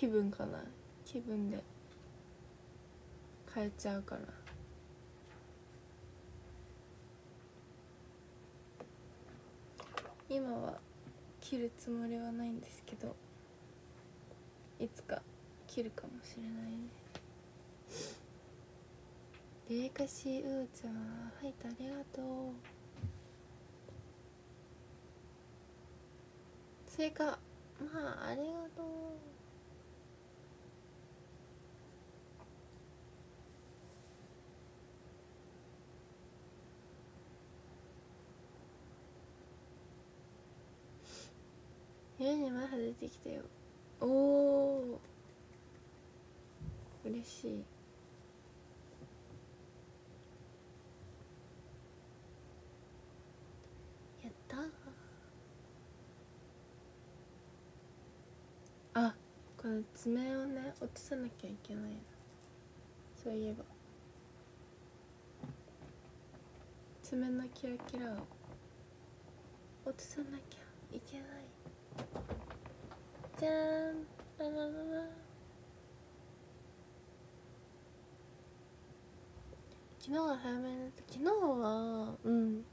気分かな。気分で。変えちゃうから。今は切るつもりはないんですけど。いつか切るかもしれないね。デリカシーウーちゃんはいありがとう。追加まあありがとう。家にマハ出てきたよ。おお嬉しい。やったあこの爪をね落とさなきゃいけないの。そういえば。爪のキラキラを落とさなきゃいけない。じゃーんララララ昨日は早めに寝た昨日はうん。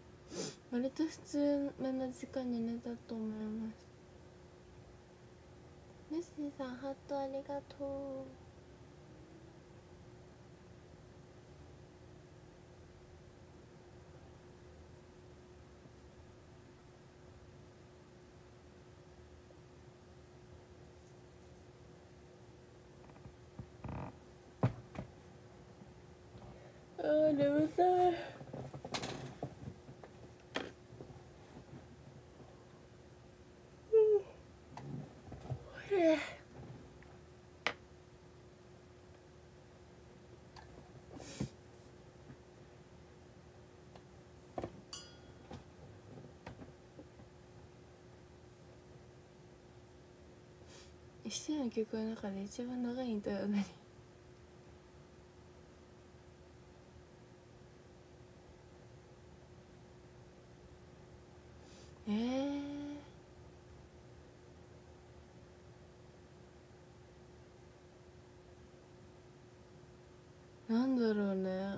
割と普通めな時間に寝たと思います。メッシーさんハートありがとう。ー眠たいうん一世の曲の中で一番長いイントロは何なんだろうね。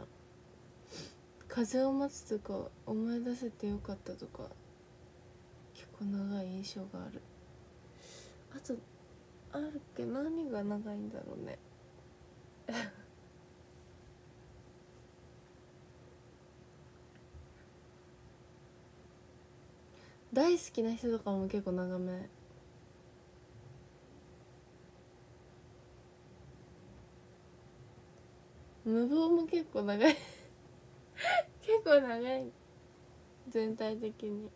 風を待つとか思い出せてよかったとか結構長い印象がある。あとあるっけ？何が長いんだろうね。大好きな人とかも結構長め無謀も結構長い。結構長い。全体的に。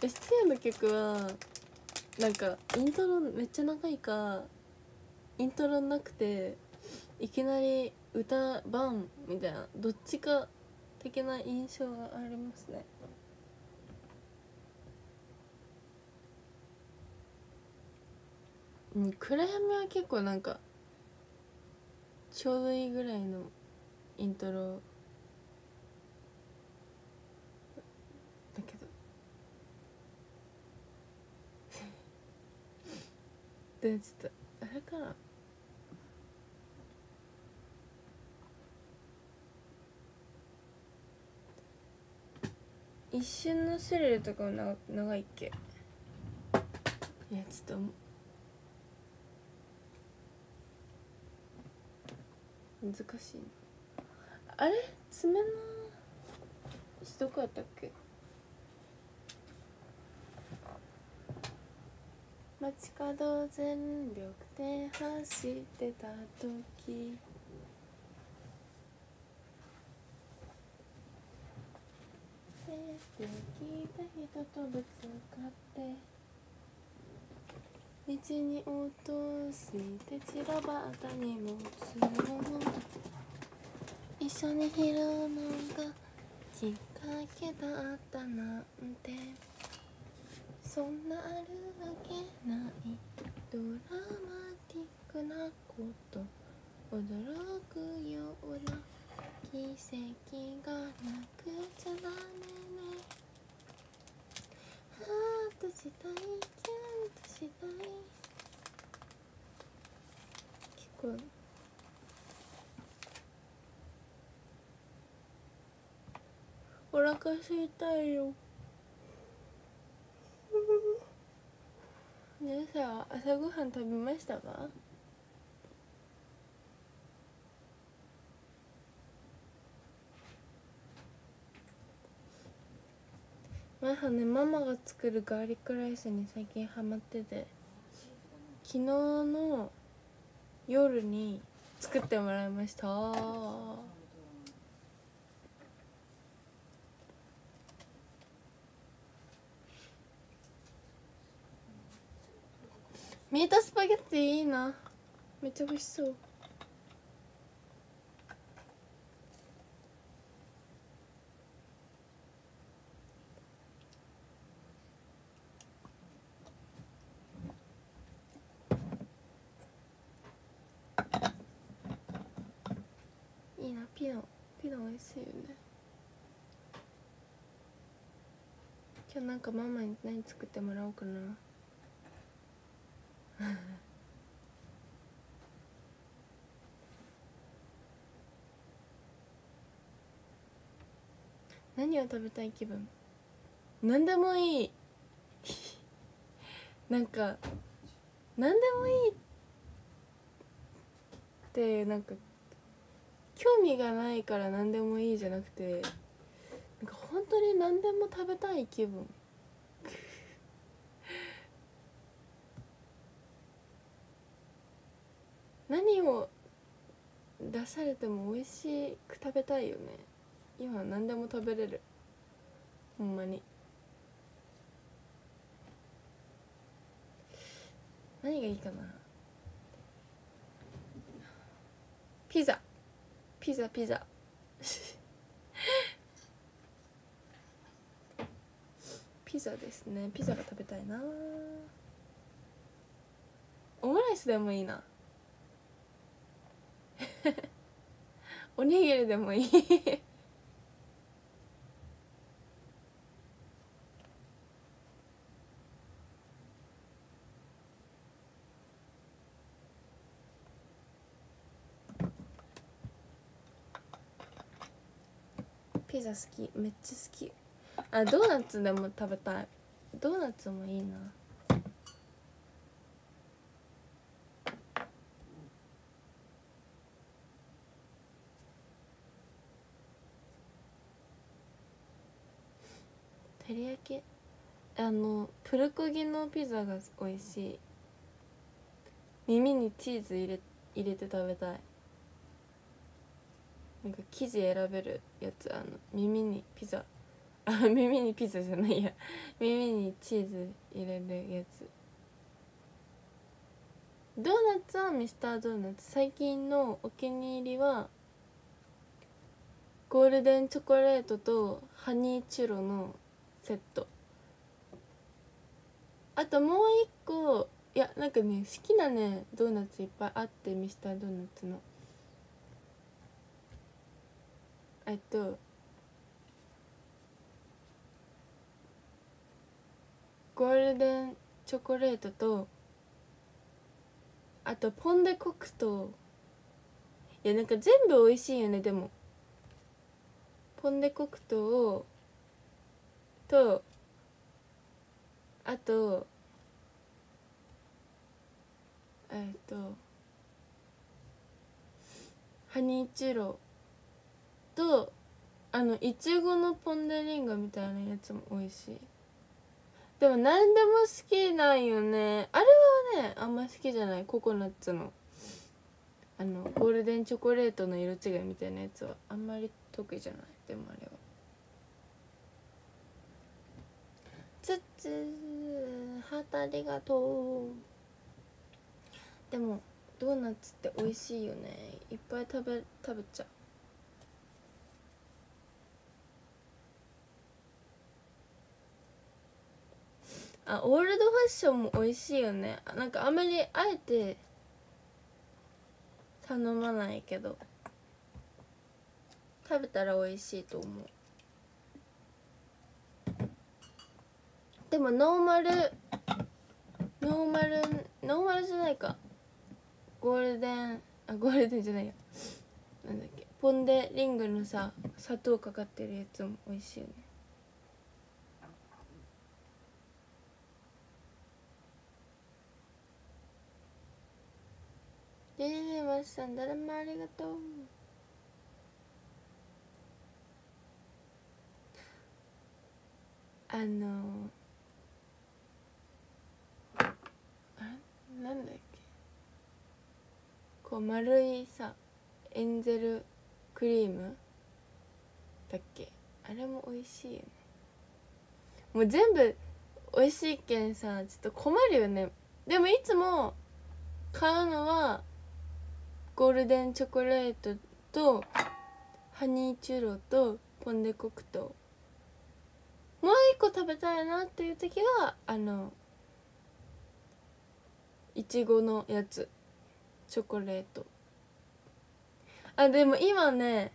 STM の曲はなんかイントロめっちゃ長いかイントロなくていきなり歌番みたいなどっちか的な印象がありますね。うん暗闇は結構なんかちょうどいいぐらいのイントロだけど。でちょっとあれかな。一瞬のスリルとかもな長いっけ？いやちょっと難しいな。あれ？爪のしどこやったっけ？街角全力で走ってた時。出てきた人とぶつかって。道に落として散らばった荷物を一緒に拾うのがきっかけだったなんて。そんなあるわけないドラマティックなこと。驚くような奇跡がなくちゃダメ。ートしたいキュンとしたいこお腹すいたいよ 皆さん朝ごはん食べましたか？前はねママが作るガーリックライスに最近ハマってて昨日の夜に作ってもらいました。ミートスパゲッティいいな。めっちゃ美味しそう。いいなピノピノ美味しいよね。今日なんかママに何作ってもらおうかな。何を食べたい気分？何でもいい。なんか何でもいいってなんか興味がないから何でもいいじゃなくてなんか本当に何でも食べたい気分。何を出されても美味しく食べたいよね。今何でも食べれる。ほんまに。何がいいかな。ピザ。ピザピザ。ピザですね。ピザが食べたいな。オムライスでもいいな。おにぎりでもいいピザ好き。めっちゃ好き。あドーナツでも食べたい。ドーナツもいいな。照り焼き？あのプルコギのピザが美味しい。耳にチーズ入れ入れて食べたい。なんか生地選べるやつあの耳にピザ。あ 耳にピザじゃないや。耳にチーズ入れるやつ。ドーナツはミスタードーナツ。最近のお気に入りはゴールデンチョコレートとハニーチュロのセット。あともう一個いやなんかね好きなねドーナツいっぱいあってミスタードーナツの。えっとゴールデンチョコレートとあとポン・デ・黒糖いやなんか全部美味しいよねでも。ポン・デ・黒糖とあとえっとハニーチュロ。とあのいちごのポン・デ・リンゴみたいなやつも美味しい。でも何でも好きなんよね。あれはねあんま好きじゃない。ココナッツの。あのゴールデンチョコレートの色違いみたいなやつはあんまり得意じゃない。でもあれは。つつハートありがとう。でもドーナツって美味しいよね。いっぱい食べ食べちゃう。あオールドファッションも美味しいよね。なんかあんまりあえて頼まないけど。食べたら美味しいと思う。でもノーマルノーマルノーマルじゃないか。ゴールデンあゴールデンじゃないや。なんだっけ。ポン・デ・リングのさ砂糖かかってるやつも美味しいよね。でねマスさん誰もありがとう。あのあなんだっけ。こう丸いさエンゼルクリームだっけ。あれも美味しいよね。もう全部美味しいけんさちょっと困るよね。でもいつも買うのはゴールデンチョコレートとハニーチュロとポン・デ・黒糖もう一個食べたいなっていう時はあのいちごのやつ。チョコレート。あでも今ね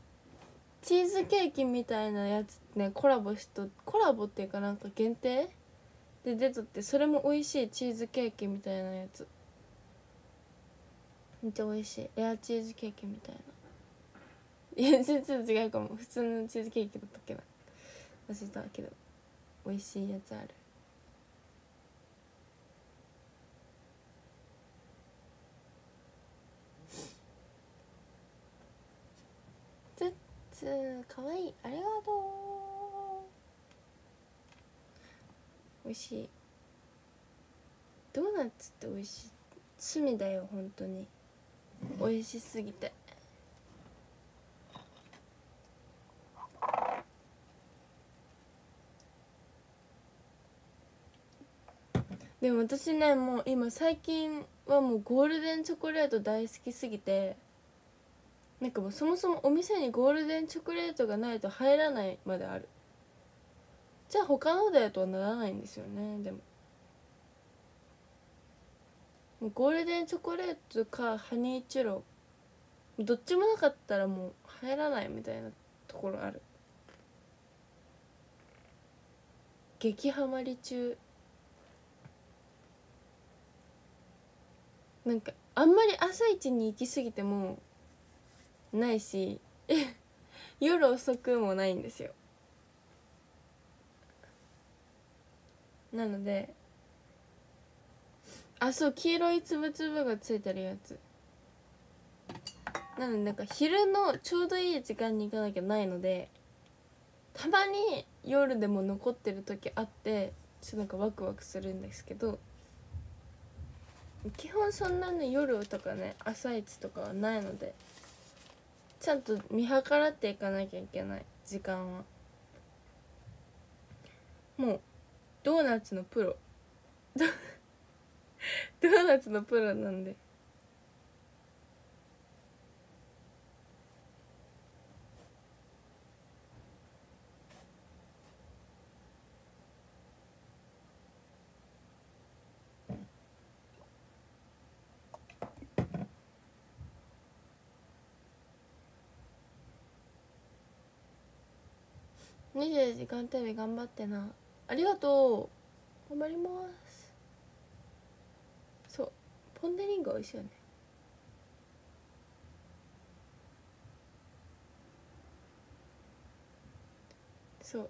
チーズケーキみたいなやつねコラボしとコラボっていうかなんか限定で出とってそれも美味しいチーズケーキみたいなやつ。めっちゃ美味しい。レアチーズケーキみたいな。いや全然違うかも。普通のチーズケーキだったっけな。忘れたけど美味しいやつある。つっつーかわいい。ありがとう。美味しい。ドーナツって美味しい。趣味だよ本当に。美味しすぎて。でも私ねもう今最近はもうゴールデンチョコレート大好きすぎてなんかもうそもそもお店にゴールデンチョコレートがないと入らないまである。じゃあ他のだよとはならないんですよねでも。ゴールデンチョコレートかハニーチュロどっちもなかったらもう入らないみたいなところある。激ハマり中。なんかあんまり朝一に行き過ぎてもないし 夜遅くもないんですよ。なのであそう黄色いつぶつぶがついてるやつ。なのでなんか昼のちょうどいい時間に行かなきゃないのでたまに夜でも残ってる時あってちょっとなんかワクワクするんですけど基本そんなね夜とかね朝一とかはないのでちゃんと見計らっていかなきゃいけない時間は。もうドーナツのプロ。ドーナツのプロなんで。24時間テレビ頑張ってな。ありがとう。頑張ります。ポン・デ・リング美味しいよね。そう。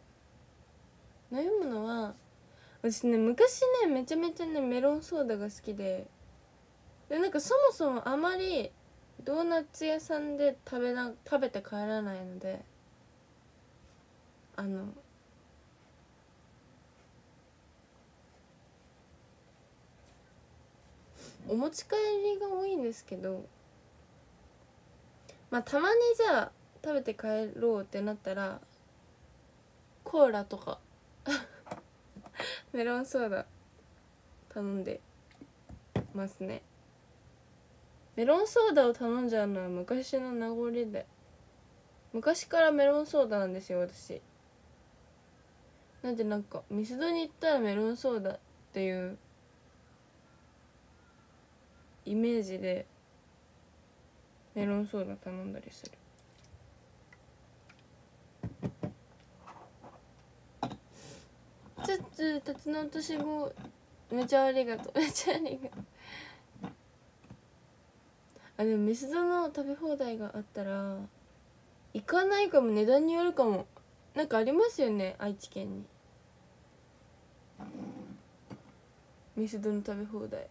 飲み物は私ね昔ねめちゃめちゃねメロンソーダが好きで。でなんかそもそもあまりドーナツ屋さんで食べな食べて帰らないので。あのお持ち帰りが多いんですけどまあたまにじゃあ食べて帰ろうってなったらコーラとか メロンソーダ頼んでますね。メロンソーダを頼んじゃうのは昔の名残で昔からメロンソーダなんですよ私。なんでなんかミスドに行ったらメロンソーダっていうイメージでメロンソーダ頼んだりする。つつたつの落とし子めちゃありがとう。めちゃありがとう。あでもメスドの食べ放題があったら行かないかも。値段によるかも。なんかありますよね愛知県に。メスドの食べ放題。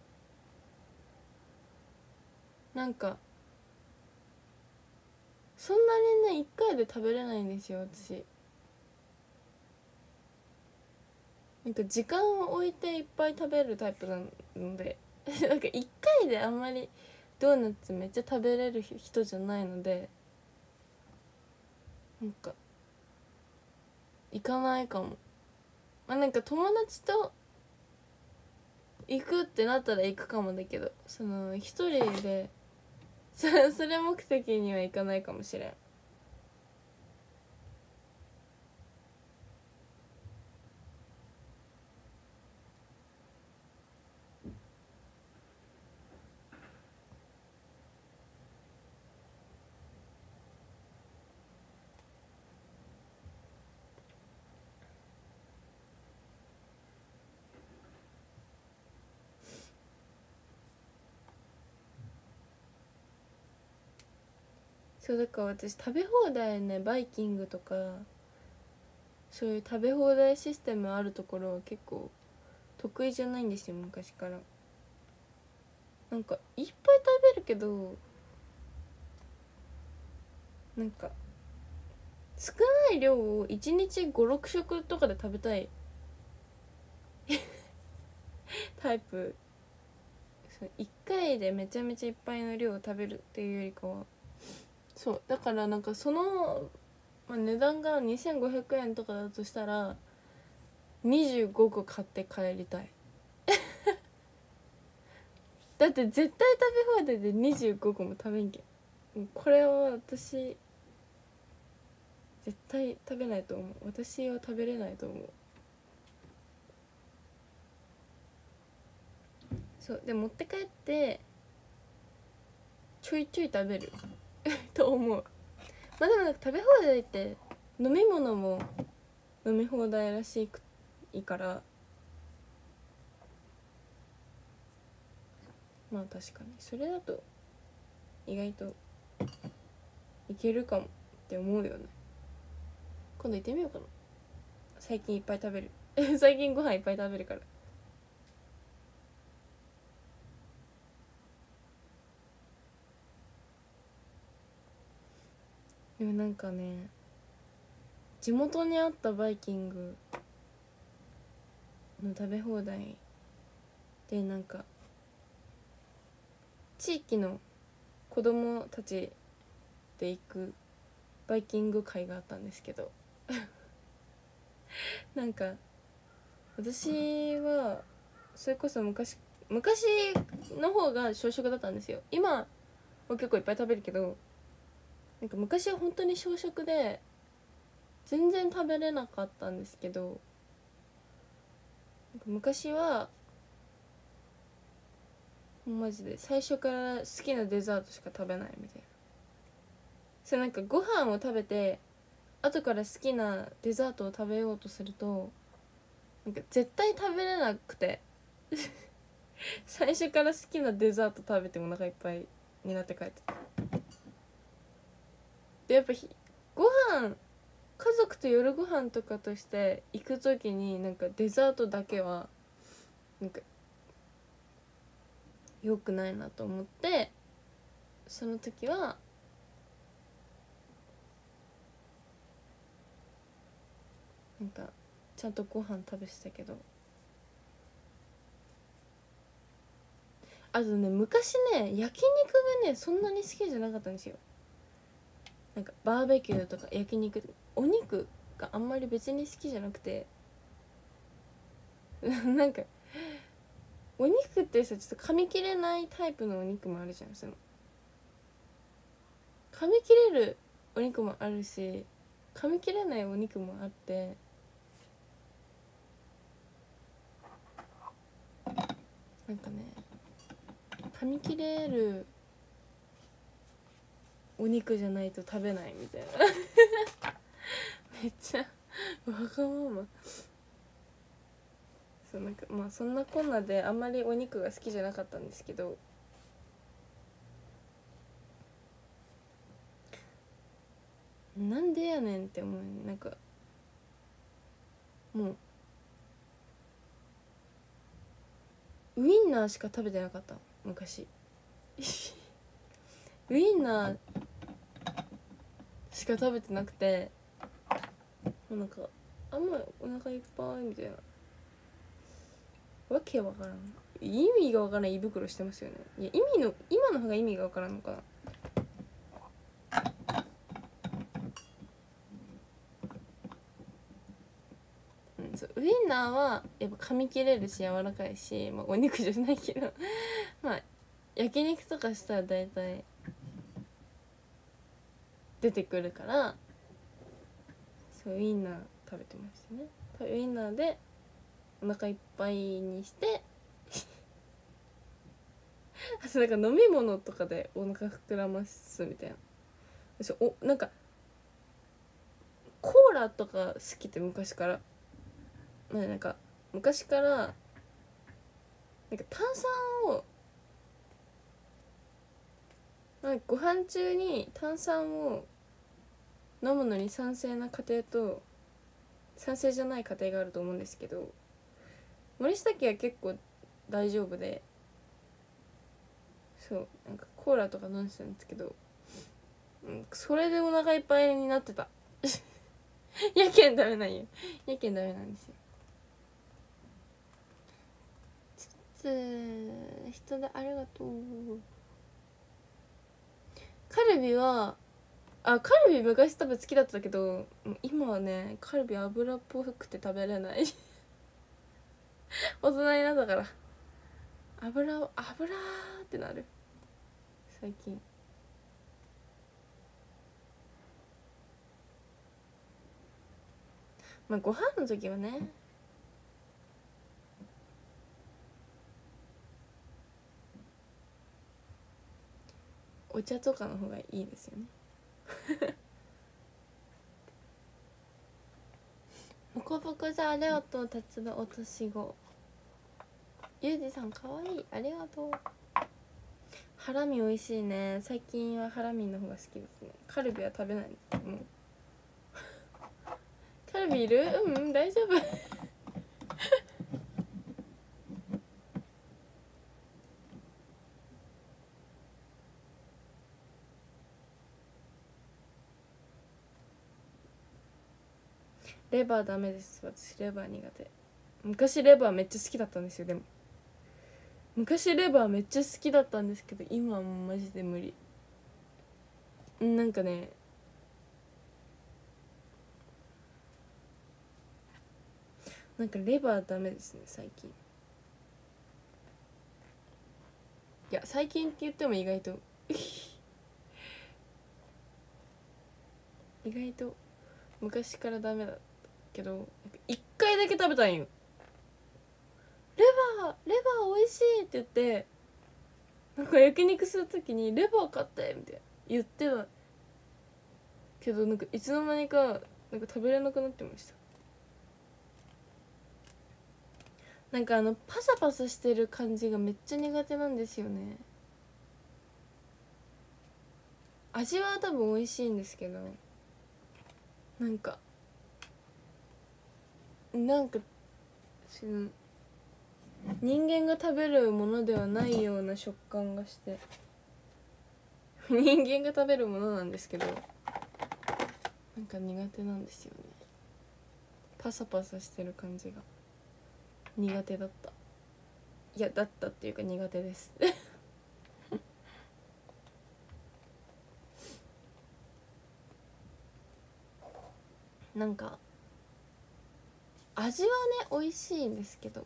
なんかそんなにね1回で食べれないんですよ私。なんか時間を置いていっぱい食べるタイプなので。なんか1回であんまりドーナツめっちゃ食べれる人じゃないので。なんか行かないかも。まあなんか友達と行くってなったら行くかもだけど。その一人で それ目的には行かないかもしれん。そうだから私食べ放題ねバイキングとかそういう食べ放題システムあるところは結構得意じゃないんですよ昔から。なんかいっぱい食べるけどなんか少ない量を1日56食とかで食べたい。タイプ。1回でめちゃめちゃいっぱいの量を食べるっていうよりかはそうだからなんかその、まあ、値段が2500円とかだとしたら25個買って帰りたい。だって絶対食べ放題で25個も食べんけん。これは私絶対食べないと思う。私は食べれないと思う。そうで持って帰ってちょいちょい食べる。と思う。まあでもなんか食べ放題って飲み物も飲み放題らしいから。まあ確かに。それだと意外といけるかもって思うよね。今度行ってみようかな。最近いっぱい食べる。最近ご飯いっぱい食べるから。でもなんかね地元にあったバイキングの食べ放題でなんか地域の子供たちで行くバイキング会があったんですけど なんか私はそれこそ昔昔の方が小食だったんですよ。今は結構いっぱい食べるけどなんか昔は本当に小食で全然食べれなかったんですけど昔はマジで最初から好きなデザートしか食べないみたいな。それなんかご飯を食べて後から好きなデザートを食べようとするとなんか絶対食べれなくて 最初から好きなデザート食べてもお腹いっぱいになって帰って。たやっぱご飯家族と夜ご飯とかとして行く時になんかデザートだけはなんか良くないなと思ってその時はなんかちゃんとご飯食べてたけど。あとね昔ね焼肉がねそんなに好きじゃなかったんですよ。なんかバーベキューとか焼肉お肉があんまり別に好きじゃなくて なんかお肉ってさちょっと噛み切れないタイプのお肉もあるじゃん。その噛み切れるお肉もあるし噛み切れないお肉もあってなんかね噛み切れるお肉じゃないと食べないみたいな。めっちゃわがまま。そうなんかまあそんなこんなであんまりお肉が好きじゃなかったんですけど。なんでやねんって思うなんかもうウインナーしか食べてなかった。昔。ウインナーしか食べてなくてもうなんかあんまお腹いっぱいみたいな。わけわからん。意味がわからない胃袋してますよね。いや意味の今の方が意味がわからんのかな。ウインナーはやっぱ噛み切れるし柔らかいし、まあ、お肉じゃないけど。まあ焼肉とかしたら大体出てくるからそうウインナー食べてましたね。ウインナーでお腹いっぱいにして あとなんか飲み物とかでお腹膨らますみたいな。私おなんかコーラとか好きって昔から。まあなんか昔からなんか炭酸をなんかご飯中に炭酸を飲むのに賛成な家庭と賛成じゃない家庭があると思うんですけど森下家は結構大丈夫でそうなんかコーラとか飲んでたんですけど、うん、それでお腹いっぱいになってた。やけんダメなんよ。やけんダメなんですよ。つつ人でありがとう。カルビはあカルビ昔多分好きだったけど今はねカルビ油っぽくて食べれない。大人になったから。油油ってなる。最近。まあご飯の時はね。お茶とかの方がいいですよね。もこぼこさんありがとう辰田落とし子。ゆうじさんかわいい。ありがとう。ハラミ美味しいね。最近はハラミの方が好きですね。カルビは食べないもう カルビいる？うん大丈夫。レバーダメです。私レバー苦手。昔レバーめっちゃ好きだったんですよでも。昔レバーめっちゃ好きだったんですけど今はもうマジで無理。なんかねなんかレバーダメですね最近。いや最近って言っても意外と。意外と昔からダメだった。けど1回だけ食べたんよ。レバーレバー美味しいって言ってなんか焼肉する時に「レバー買って」みたいな言ってたけどなんかいつの間にかなんか食べれなくなってました。なんかあのパサパサしてる感じがめっちゃ苦手なんですよね。味は多分美味しいんですけどなんかなんかその人間が食べるものではないような食感がして 人間が食べるものなんですけどなんか苦手なんですよね。パサパサしてる感じが。苦手だった。いやだったっていうか苦手です。なんか味はね美味しいんですけど。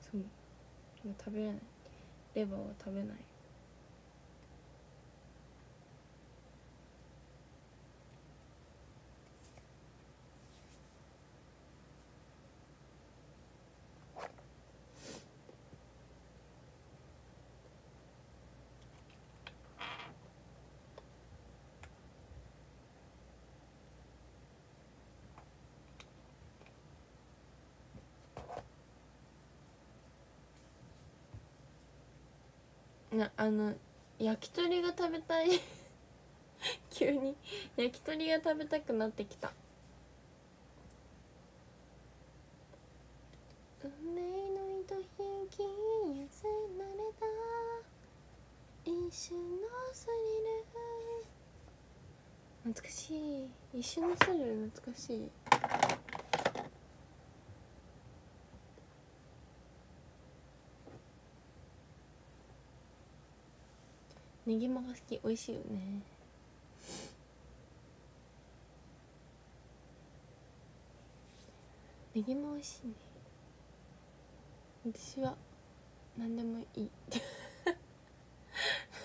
そう。食べれない。レバーは食べない。なあの焼き鳥が食べたい。急に。焼き鳥が食べたくなってきた。運命の糸引き寄せられた。一瞬のスリル。懐かしい。一瞬のスリル懐かしいネギマが好き美味しいよねネギマ美味しいね。私は何でもいい。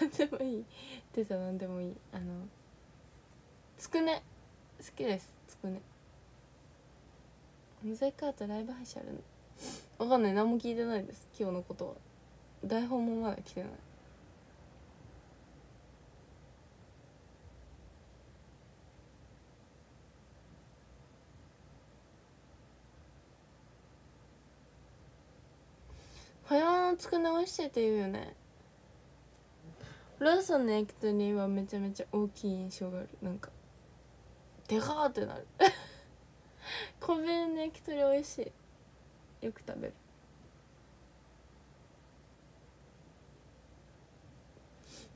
何でもいい。出た何でもいい。あのつくね。好きです。つくね。モザイクアートライブ配信あるの。わかんない。何も聞いてないです。今日のことは。台本もまだ来てない。早山のつくね美味しいって言うよね。ローソンの焼き鳥はめちゃめちゃ大きい印象がある。なんかでかーってなる。小弁の焼き鳥美味しい。よく食べる。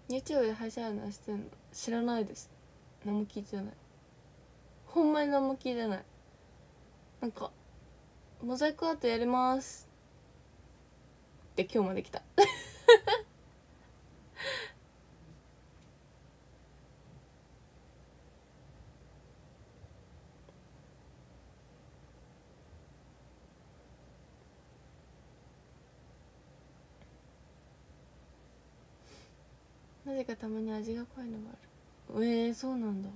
YouTube で配信あるのしてんの。知らないです。何も聞いてない。ほんまに何も聞いてない。なんかモザイクアートやります。って今日まで来た。なぜかたまに味が濃いのがある。えー、そうなんだ。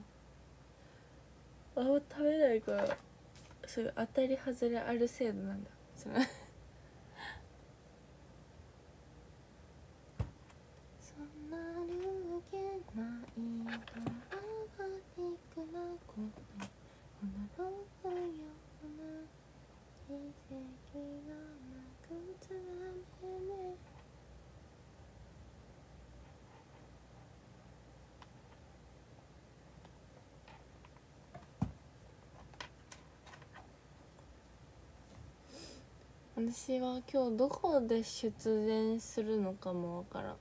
あんま食べないからそういう当たり外れある制度なんだ。それそんなるわけないと泡にくなことこのろうような奇跡がなくつらめね私は今日どこで出演するのかもわからん。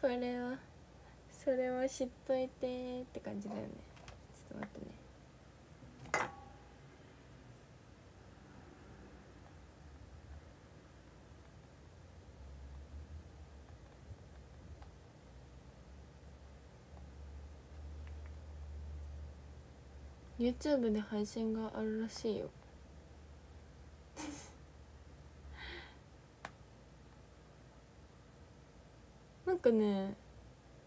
それはそれは知っといてって感じだよね。ちょっと待ってね「YouTube で配信があるらしいよなんかね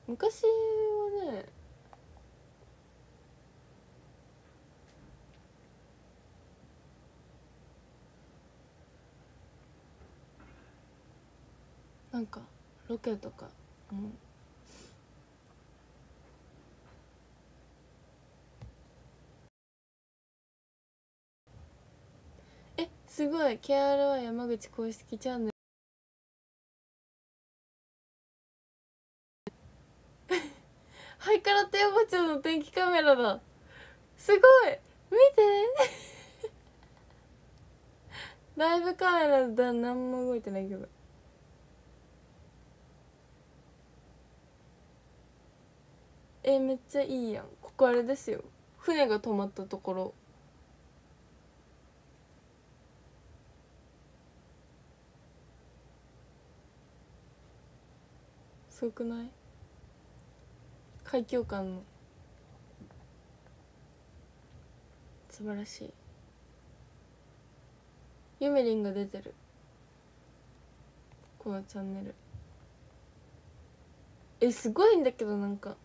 昔はねなんかロケとかもえすごい。KRY 山口公式チャンネル。ハイカラテおばちゃんの天気カメラだ。すごい。見て。ライブカメラだ何も動いてないけど。えめっちゃいいやん。ここあれですよ。船が止まったところ。すごくない？海峡感の素晴らしい。ゆめりんが出てる。このチャンネル。えすごいんだけどなんか。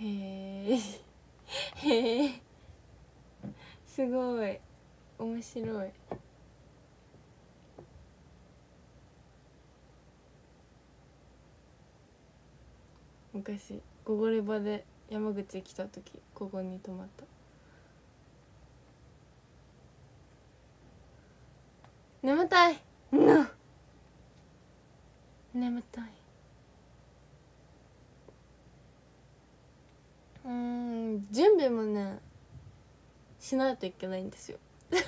へえへえ。すごい。面白い。昔ゴゴレバで山口来た時ここに泊まった。眠たい。な。眠たいうん準備もねしないといけないんですよ。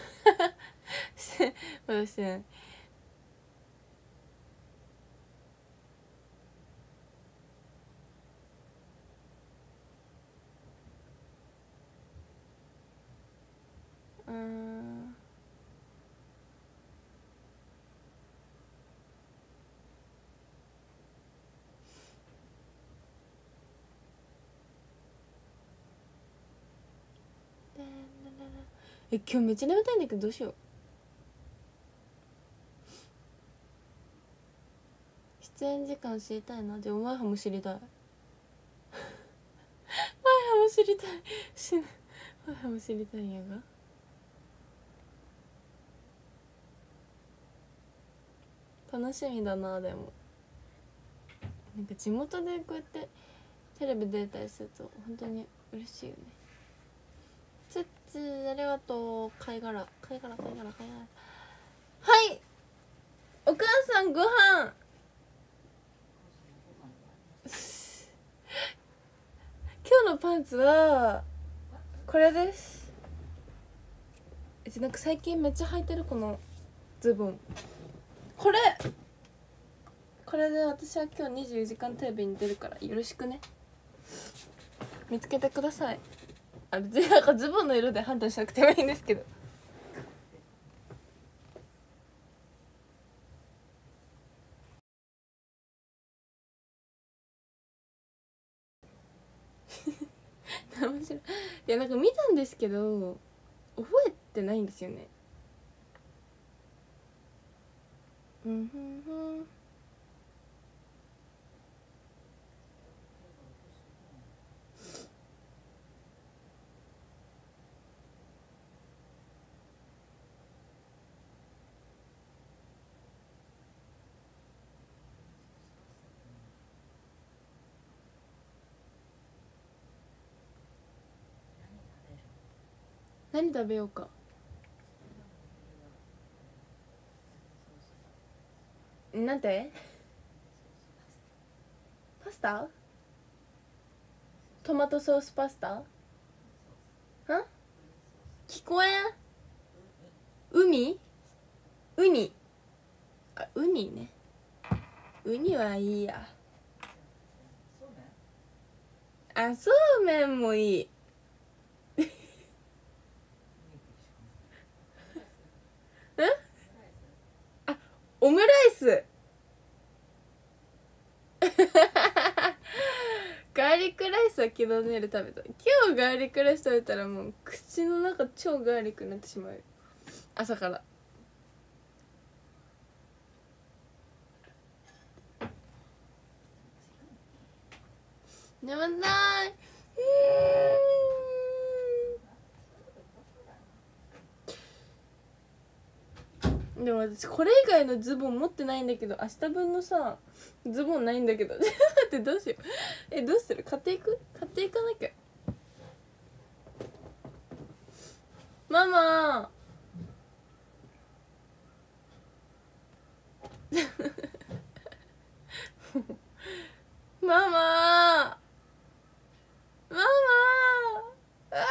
私ね。うん。え今日めっちゃ眠たいんだけどどうしよう。出演時間知りたいな。でも前葉も知りたい。前葉も知りたい。し前葉も知りたいんやが。楽しみだなでも。なんか地元でこうやってテレビ出たりすると本当に嬉しいよねありがとう。貝殻。貝殻貝殻貝殻。はい。お母さんご飯。今日のパンツはこれです。えなんか最近めっちゃ履いてるこのズボン。これ。これで私は今日24時間テレビに出るからよろしくね。見つけてください。あ別になんかズボンの色で判断しなくてもいいんですけど。面白い。いやなんか見たんですけど覚えてないんですよね。うんふんふん。何食べようか。なんて？パスタ？トマトソースパスタ？ん聞こえん？海？ウニあウニね。ウニはいいや。あそうめんもいい。オムライス。ガーリックライスは昨日の夜食べた。今日ガーリックライス食べたらもう口の中超ガーリックになってしまう。朝から。眠たい。でも私これ以外のズボン持ってないんだけど明日分のさズボンないんだけど 待ってどうしよう。えどうする？買っていく？買っていかなきゃ。ママ。ママ。ママ。あ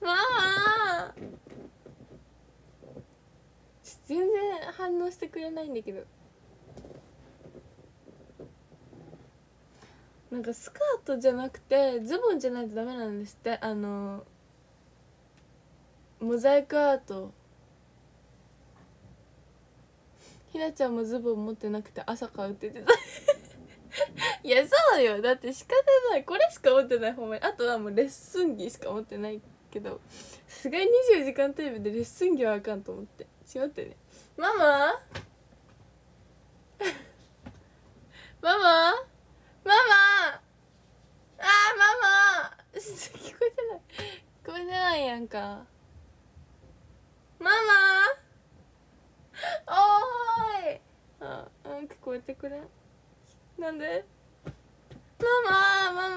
ママ。全然反応してくれないんだけど。なんかスカートじゃなくてズボンじゃないとダメなんですって。あのモザイクアート。ひなちゃんもズボン持ってなくて朝買うって言ってた。いやそうよ。だって仕方ない。これしか持ってないほんまにあとはもうレッスン着しか持ってないけど。すがに24時間テレビでレッスン着はあかんと思って。しまってね。ママ？ママ？ママ？あーママ！聞こえてない。聞こえてないやんか。ママ？おーい！あうん聞こえてくれなんで？ママ！マ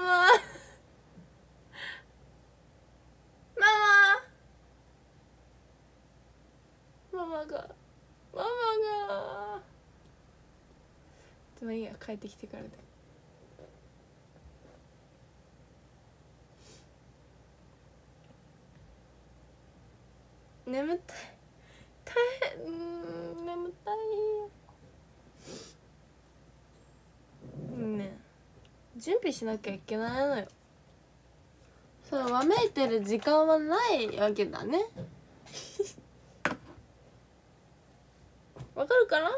ママがママがでもいいや帰ってきてからで。眠たい。大変うん眠たい。ね準備しなきゃいけないのよ。そうわめいてる時間はないわけだね。わかるかな？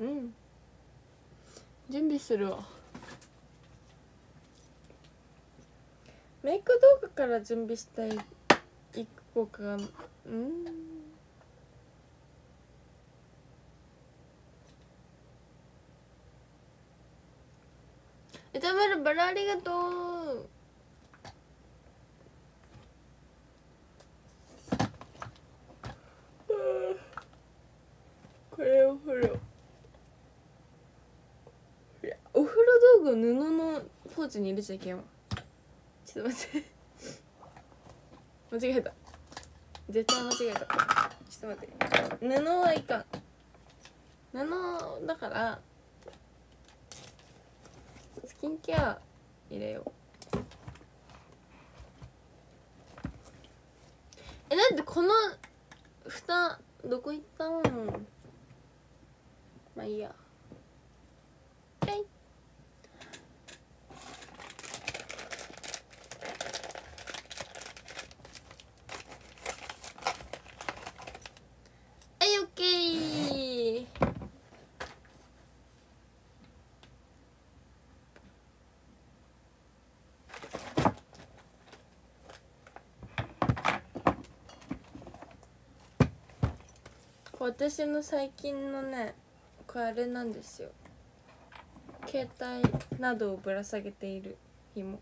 うん準備するわ。メイク動画から準備したいいこうかうん。歌丸バラありがとう。これお風呂お風呂道具を布のポーチに入れちゃいけんわ。ちょっと待って。間違えた。絶対間違えた。ちょっと待って。布はいかん。布だからスキンケア入れよう。えだってこの蓋どこ行ったん？まあいいやはいはいオッケー私の最近のねこれあれなんですよ。携帯などをぶら下げている紐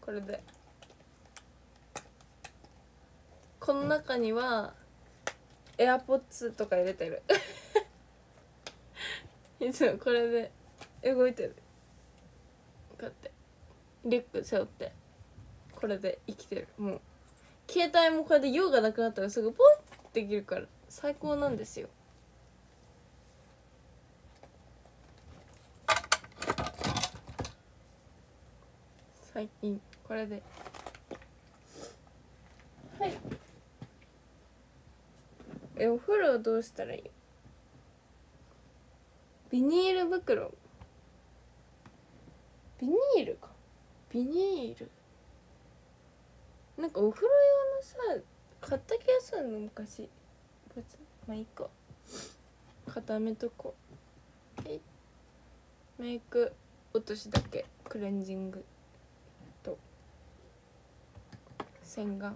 これで。この中にはエアポッツとか入れてる。いつもこれで動いてる。こうやってリュック背負ってこれで生きてる。もう携帯もこれで用がなくなったらすぐポンできるから。最高なんですよ。最近これで。はい。えお風呂どうしたらいい？ビニール袋。ビニールか。ビニール。なんかお風呂用のさ買った気がするの昔。まあいいか固めとこう。えい。メイク落としだけ。クレンジング。と。洗顔。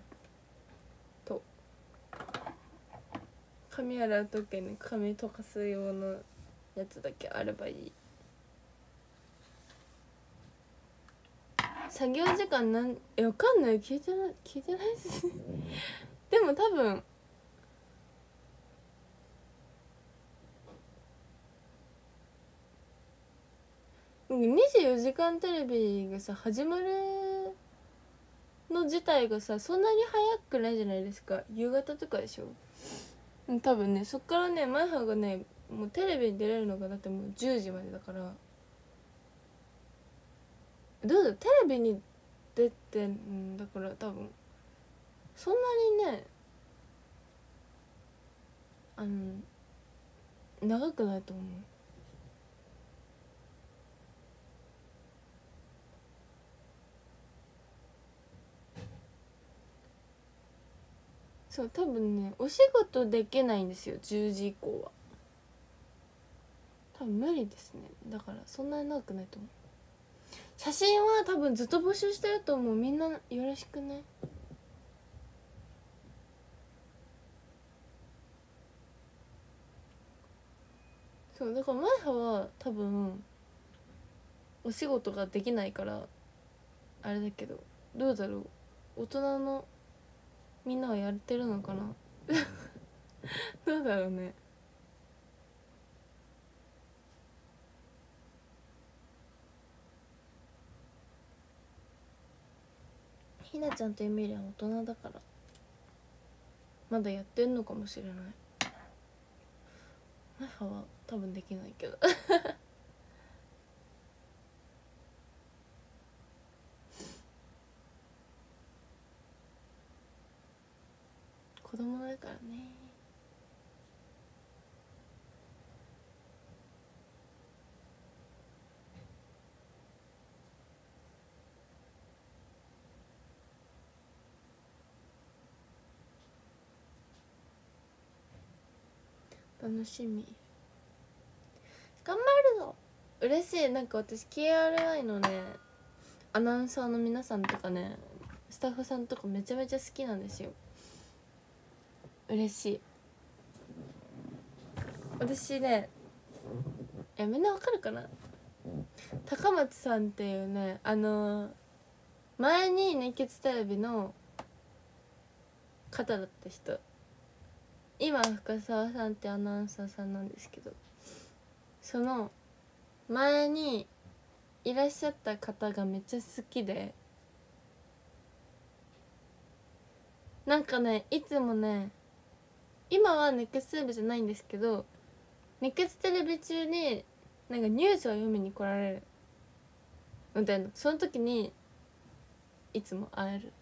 と。髪洗う時に髪溶かす用のやつだけあればいい。作業時間なんえわかんない。聞いてない聞いてないです。ねでも多分24時間テレビがさ始まるの自体がさそんなに早くないじゃないですか。夕方とかでしょ。多分ねそっからね前葉がねもうテレビに出れるのがだってもう10時までだから。どうだテレビに出てんだから多分。そんなにねあの長くないと思う。そう多分ねお仕事できないんですよ10時以降は。多分無理ですね。だからそんなに長くないと思う。写真は多分ずっと募集してると思う。みんなよろしくね。そうだから前歯は多分お仕事ができないからあれだけどどうだろう。大人のみんなはやれてるのかな？どうだろうね。ひなちゃんとエミリは大人だから。まだやってんのかもしれない。前歯は多分できないけど。子供だからね。楽しみ。頑張るぞ。嬉しい。なんか私 KRI のねアナウンサーの皆さんとかねスタッフさんとかめちゃめちゃ好きなんですよ。嬉しい。私ねいやみんなわかるかな？高松さんっていうねあの前に熱血テレビの方だった人。今深澤さんってアナウンサーさんなんですけど。その前にいらっしゃった方がめっちゃ好きで。なんかねいつもね今は熱血テレビじゃないんですけど熱血テレビ中になんかニュースを読みに来られる。みたいな。その時にいつも会える。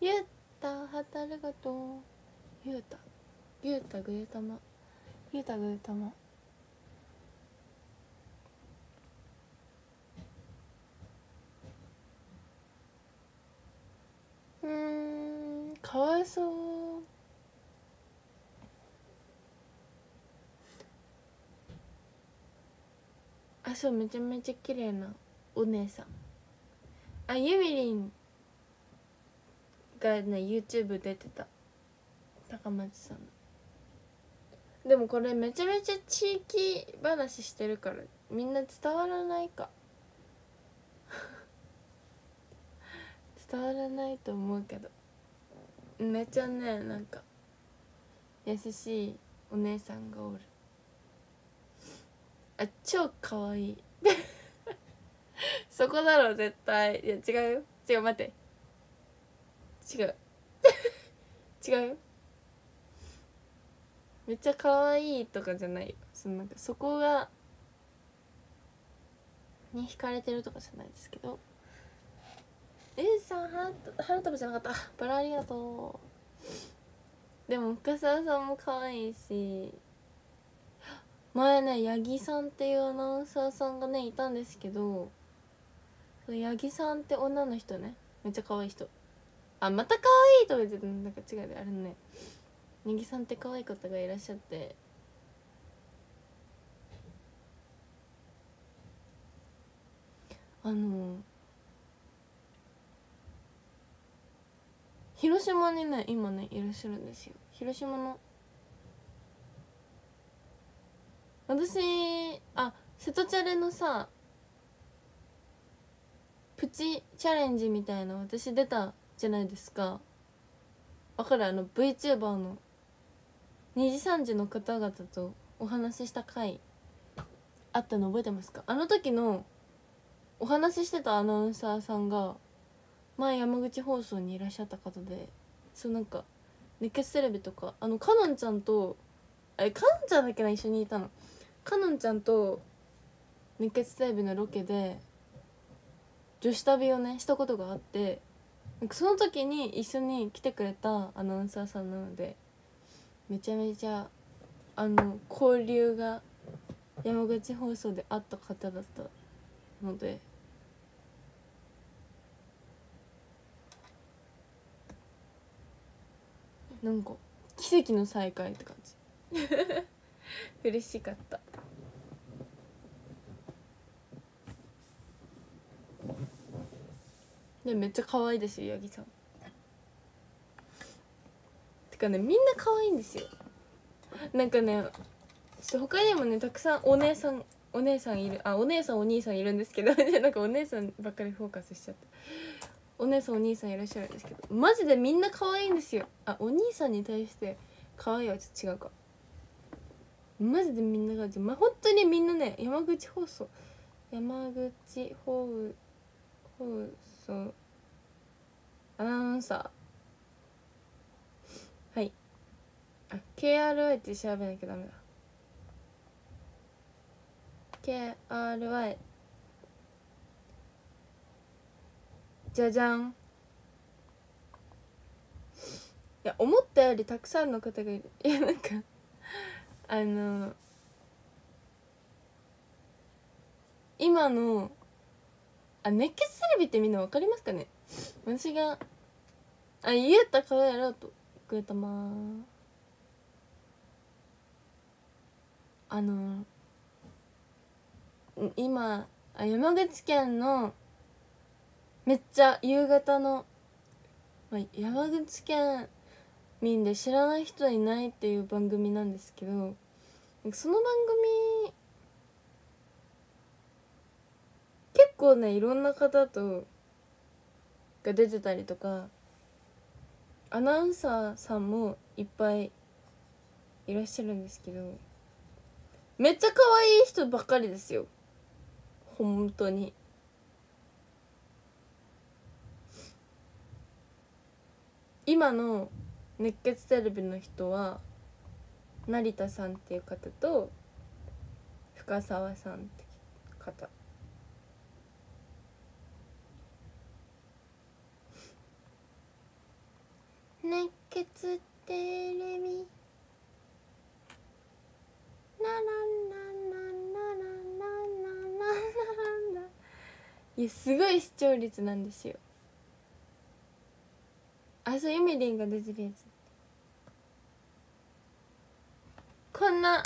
ゆうたはたありがと。うゆうた。ゆうたぐゆたま。ゆうたぐゆたま。うんかわいそう。あそうめちゃめちゃ綺麗なお姉さん。あゆみりんがね YouTube 出てた。高松さんの。でもこれめちゃめちゃ地域話してるからみんな伝わらないか。伝わらないと思うけど。めっちゃねなんか優しいお姉さんがおる。あ超かわいい。そこだろ絶対。いや違うよ。違う待って。違う。違うよ。めっちゃ可愛いとかじゃない。そのなんかそこがに惹かれてるとかじゃないですけど。えー、さん花花束じゃなかった。バラありがとう。でも深澤さんも可愛いし。前ね八木さんっていうアナウンサーさんがねいたんですけど。八木さんって女の人ね。めっちゃ可愛い人。あまた可愛いとか言ってなんか違うであれね。八木さんって可愛い方がいらっしゃって。あの広島にね今ねいらっしゃるんですよ。広島の私あ瀬戸チャレのさプチチャレンジみたいな私出たじゃないですか。わかる？あの VTuber の。2時3時の方々とお話しした回あったの覚えてますか？あの時のお話ししてたアナウンサーさんが前山口放送にいらっしゃった方でそうなんか熱血テレビとかあのかのんちゃんとえかのんちゃんだっけな一緒にいたの。かのんちゃんと熱血テレビのロケで女子旅をねしたことがあってその時に一緒に来てくれたアナウンサーさんなのでめちゃめちゃあの交流が山口放送であった方だったので。なんか奇跡の再会って感じ。嬉しかった。でめっちゃ可愛いですよ八木さん。てかねみんな可愛いんですよ。なんかねちょっと他にもねたくさんお姉さんお姉さんいるあお姉さんお兄さんいるんですけど なんかお姉さんばっかりフォーカスしちゃって。お姉さんお兄さんいらっしゃるんですけどマジでみんな可愛いんですよ。あお兄さんに対して可愛いはちょっと違うか。マジでみんながまあ本当にみんなね山口放送。山口放放送。アナウンサーはい KRY って調べなきゃダメだ。KRY じゃじゃん。いや思ったよりたくさんの方がいる。いやなんかあの今のあ熱血テレビってみんなわかりますかね？私があ言えたからやろうとくれたまー。あの今山口県のめっちゃ夕方の、まあ、山口県民で知らない人いないっていう番組なんですけどその番組結構ねいろんな方とが出てたりとかアナウンサーさんもいっぱいいらっしゃるんですけどめっちゃ可愛い人ばっかりですよ。本当に。今の熱血テレビの人は成田さんっていう方と深澤さんって方。熱血テレビ。いやすごい視聴率なんですよあそうゆみりんが出てるやつこんな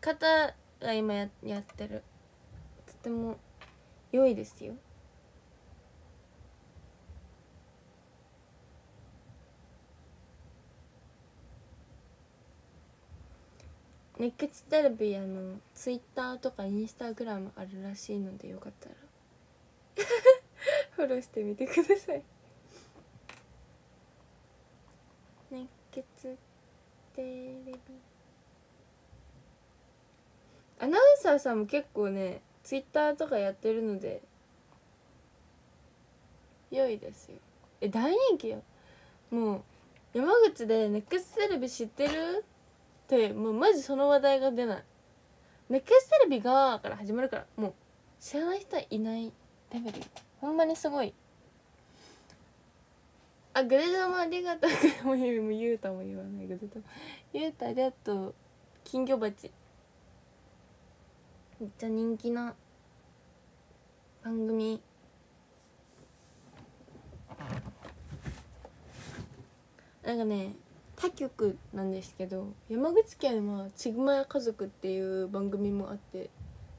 方が今ややってるとても良いですよ熱血テレビあのツイッターとかインスタグラムあるらしいのでよかったら。フォローしてみてください。熱血テレビ。アナウンサーさんも結構ねツイッターとかやってるので良いですよ。え大人気よ。もう山口で熱血テレビ知ってる？ってもうマジその話題が出ない。熱血テレビがから始まるからもう知らない人はいないレベル。ほんまにすごい。あグレダもありがとうもうゆうたも言わないグレダゆうたありがとう。金魚鉢。めっちゃ人気な番組。なんかね他局なんですけど山口県は「ちぐまや家族」っていう番組もあって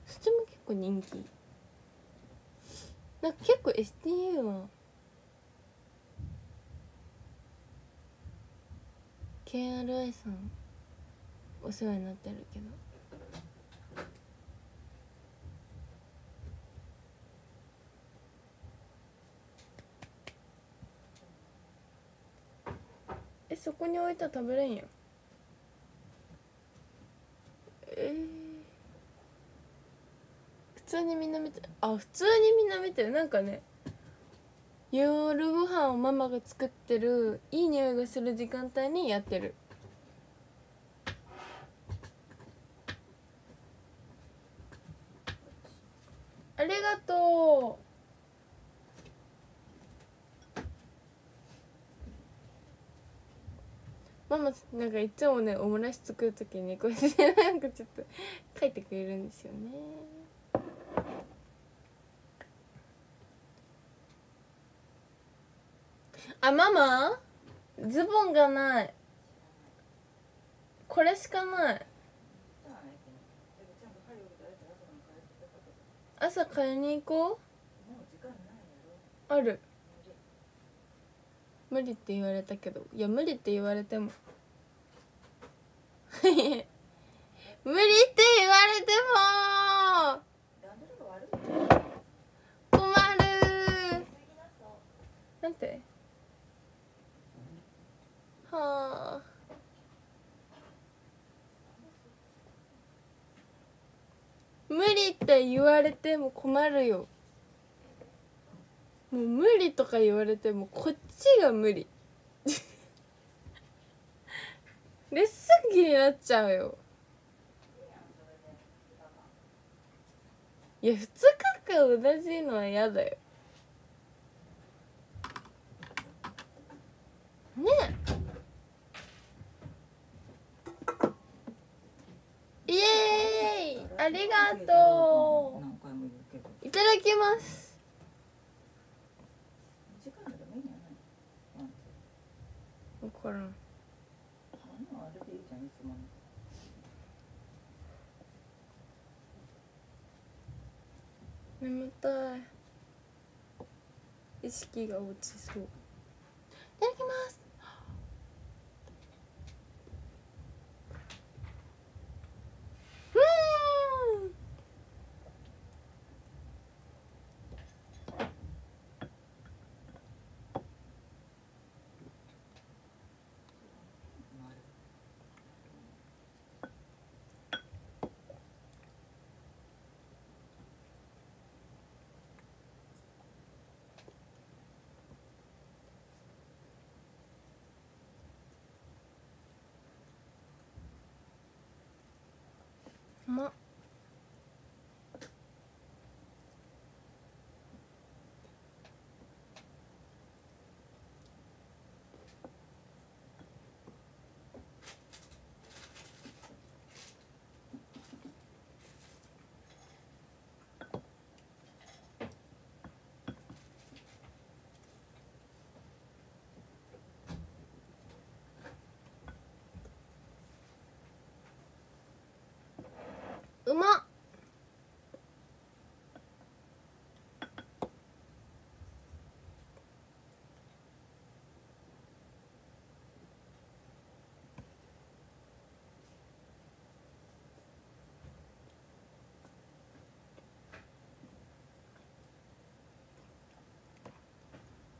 そっちも結構人気。なんか結構 STU は KRI さんお世話になってるけど。そこに置いたら食べれんやん。えー、普通にみんな見てあ普通にみんな見てる。なんかね夜ご飯をママが作ってるいい匂いがする時間帯にやってる。ありがとう。ママなんかいつもねオムライス作る時にこうやってなんかちょっと書いてくれるんですよね。あママ？ズボンがない。これしかない。朝買いに行こう？ある無理って言われたけどいや無理って言われても 無理って言われても困る。なんて？はあ。無理って言われても困るよ。もう無理とか言われてもこっちが無理。レッスン着になっちゃうよ。いや2日間同じのは嫌だよ。ねえ。イエーイ。ありがとう。いただきます時間でもいいんじゃないワンツ分からん。いいじゃんいつもの眠たい。意識が落ちそう。いただきますまっうまっ。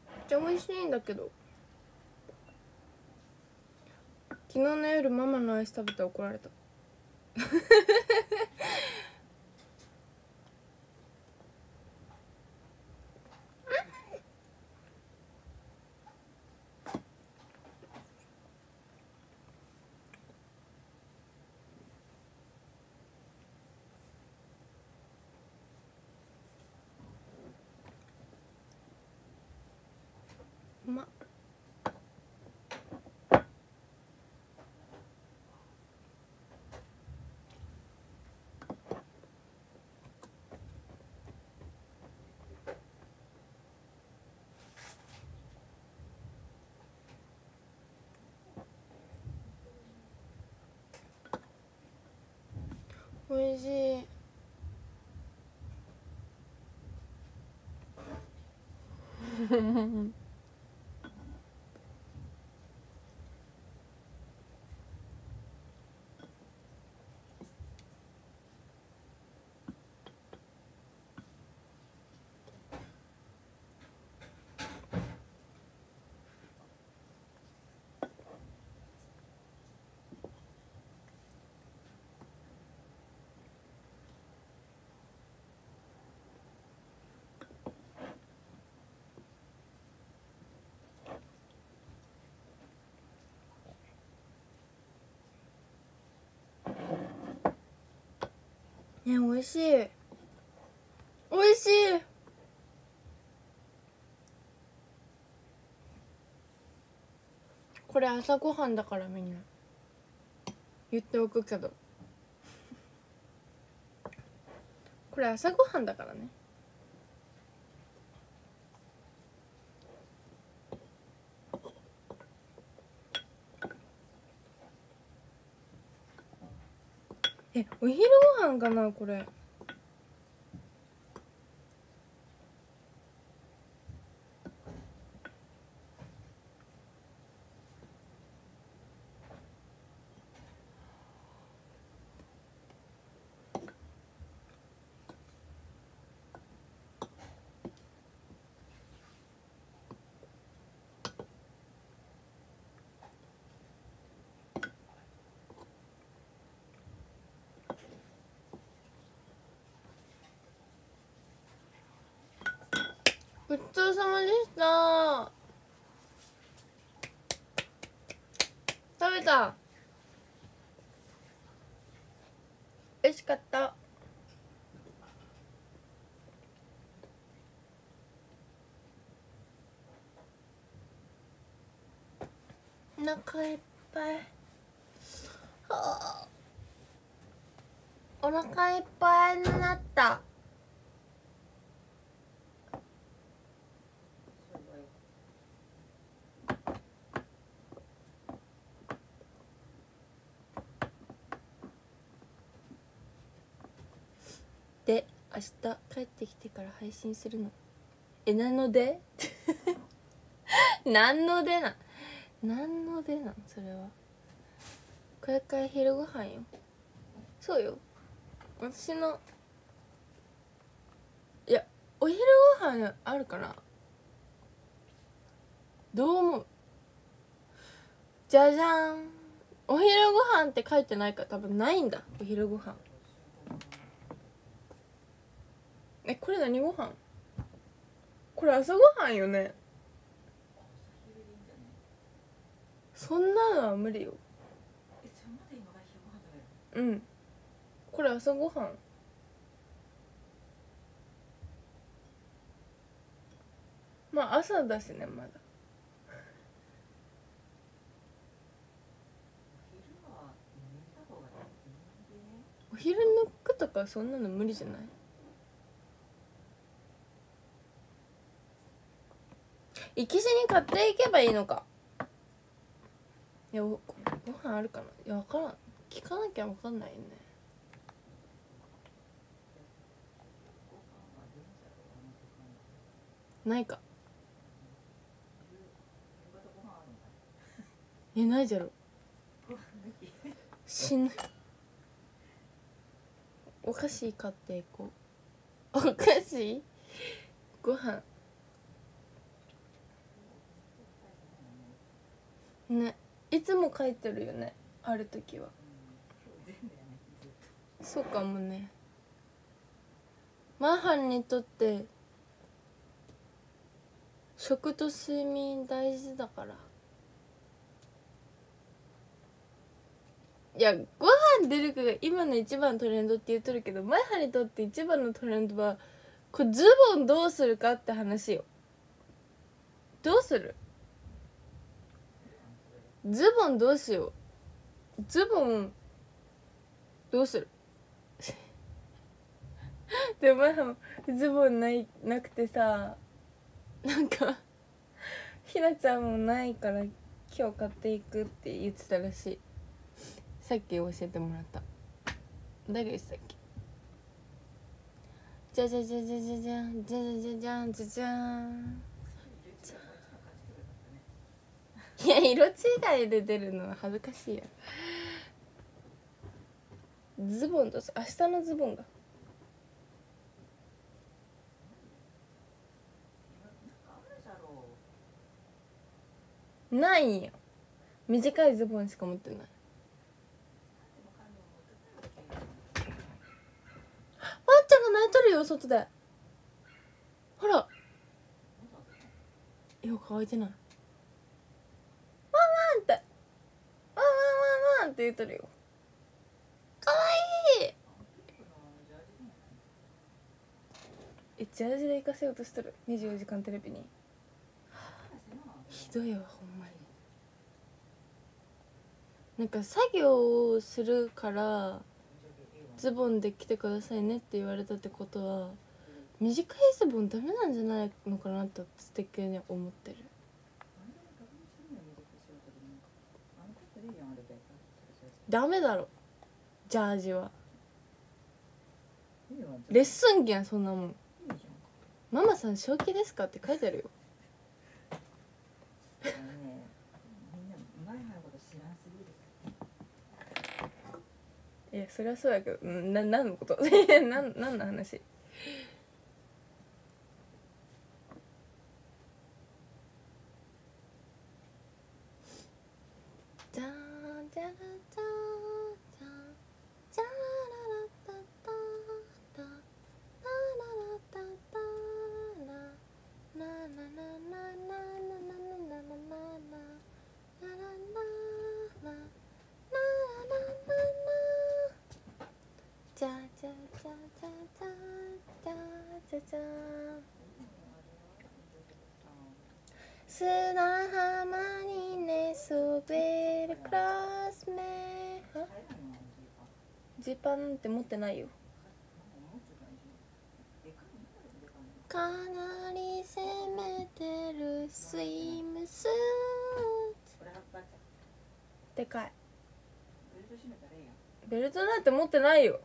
めっちゃ美味しいんだけど。昨日の夜ママのアイス食べて怒られた。おいしい。ね美味しい。美味しい。これ朝ごはんだからみんな。言っておくけど。これ朝ごはんだからね。えお昼ご飯かなこれ。そうさまでした。食べた？美味しかった。お腹いっぱい。お腹いっぱいになったで明日帰ってきてから配信するの。え何ので？何のでな？なんのでなん？それは。これから昼ご飯よ。そうよ。私のいやお昼ご飯あるかなどう思う？じゃじゃん。お昼ご飯って書いてないから多分ないんだ。お昼ご飯。えこれ何ご飯？これ朝ごはんよね。そんなのは無理よ。うん。これ朝ごはんまあ朝だしねまだ。お昼抜くとかそんなの無理じゃない？行きしに買っていけばいいのか。いやご飯あるかな？いや分からん。聞かなきゃ分かんないよね。ないか。えないじゃろ。死ぬ。お菓子買っていこう。お菓子？ご飯。ねいつも書いてるよねある時は。そうかもね。マーハンにとって食と睡眠大事だから。いやご飯出るかが今の一番のトレンドって言っとるけどマーハンにとって一番のトレンドはこれズボンどうするかって話よ。どうする？ズボンどうしよう。ズボンどうする？でもズボンないなくてさ。なんか。ひなちゃんもないから今日買っていくって言ってたらしい。さっき教えてもらった。誰が言ってたっけじゃじゃじゃじゃじゃじゃんじゃじゃじゃじゃんじゃじゃんいや色違いで出るのは恥ずかしいやズボンと明日のズボンが。ないんや短いズボンしか持ってない。ワンちゃんが泣いとるよ外で。ほら。よく乾いてない。ンワンってワンワンワンワンって言っとるよ。かわいい。えジャージで行かせようとしとる？24時間テレビに。ひどいわほんまに。なんか作業をするからズボンで来てくださいねって言われたってことは短いズボンダメなんじゃないのかなと私的に思ってる。ダメだろ。ジャージは。レッスン着やんそんなもん。ママさん正気ですかって書いてあるよ。いやそりゃそうやけど。んな何のこと？なん何の話？さ砂浜に寝そべるクラスメートジーパンなんて持ってないよ。かなり攻めてるスイムスーツ。でかい。ベルトなんて持ってないよ。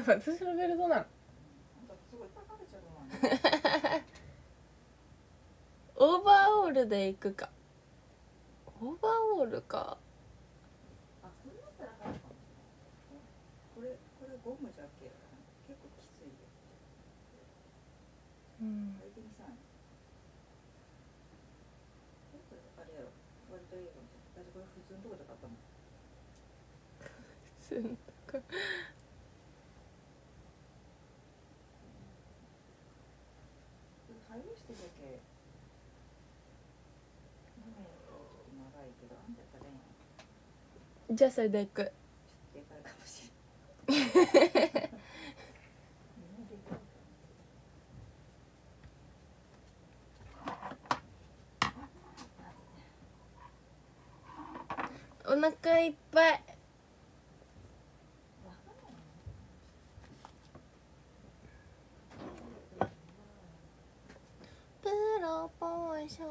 私のベルトなの。オーバーオールで行くか。オーバーオールか。あこれだったら じゃあそれでいく。お腹いっぱいプロポーション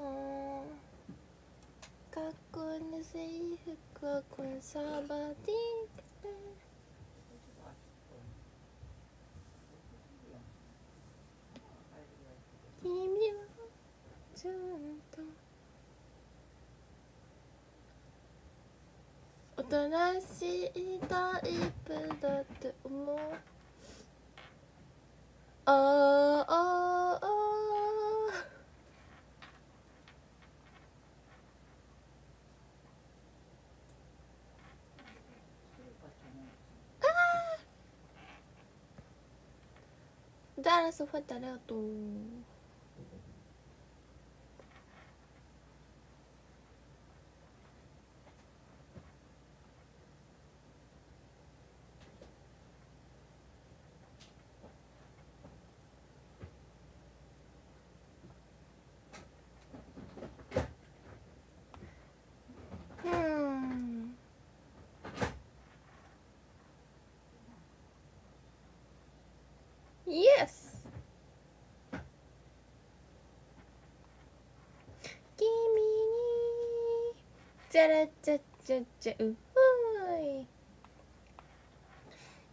学校の制服はコンサバティック君はずっとおとなしいタイプだって思うああーあーダラソファタレアとんイエス君にチャラチャチャチャうほい。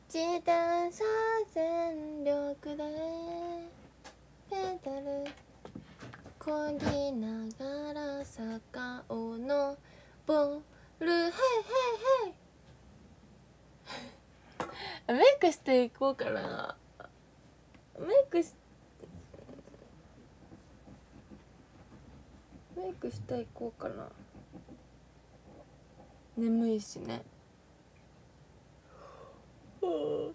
自転車全力でペダルこぎながら坂を登る。ヘイヘイヘイメイクしていこうかな。メイクしメイクしていこうかな。眠いしね。はあ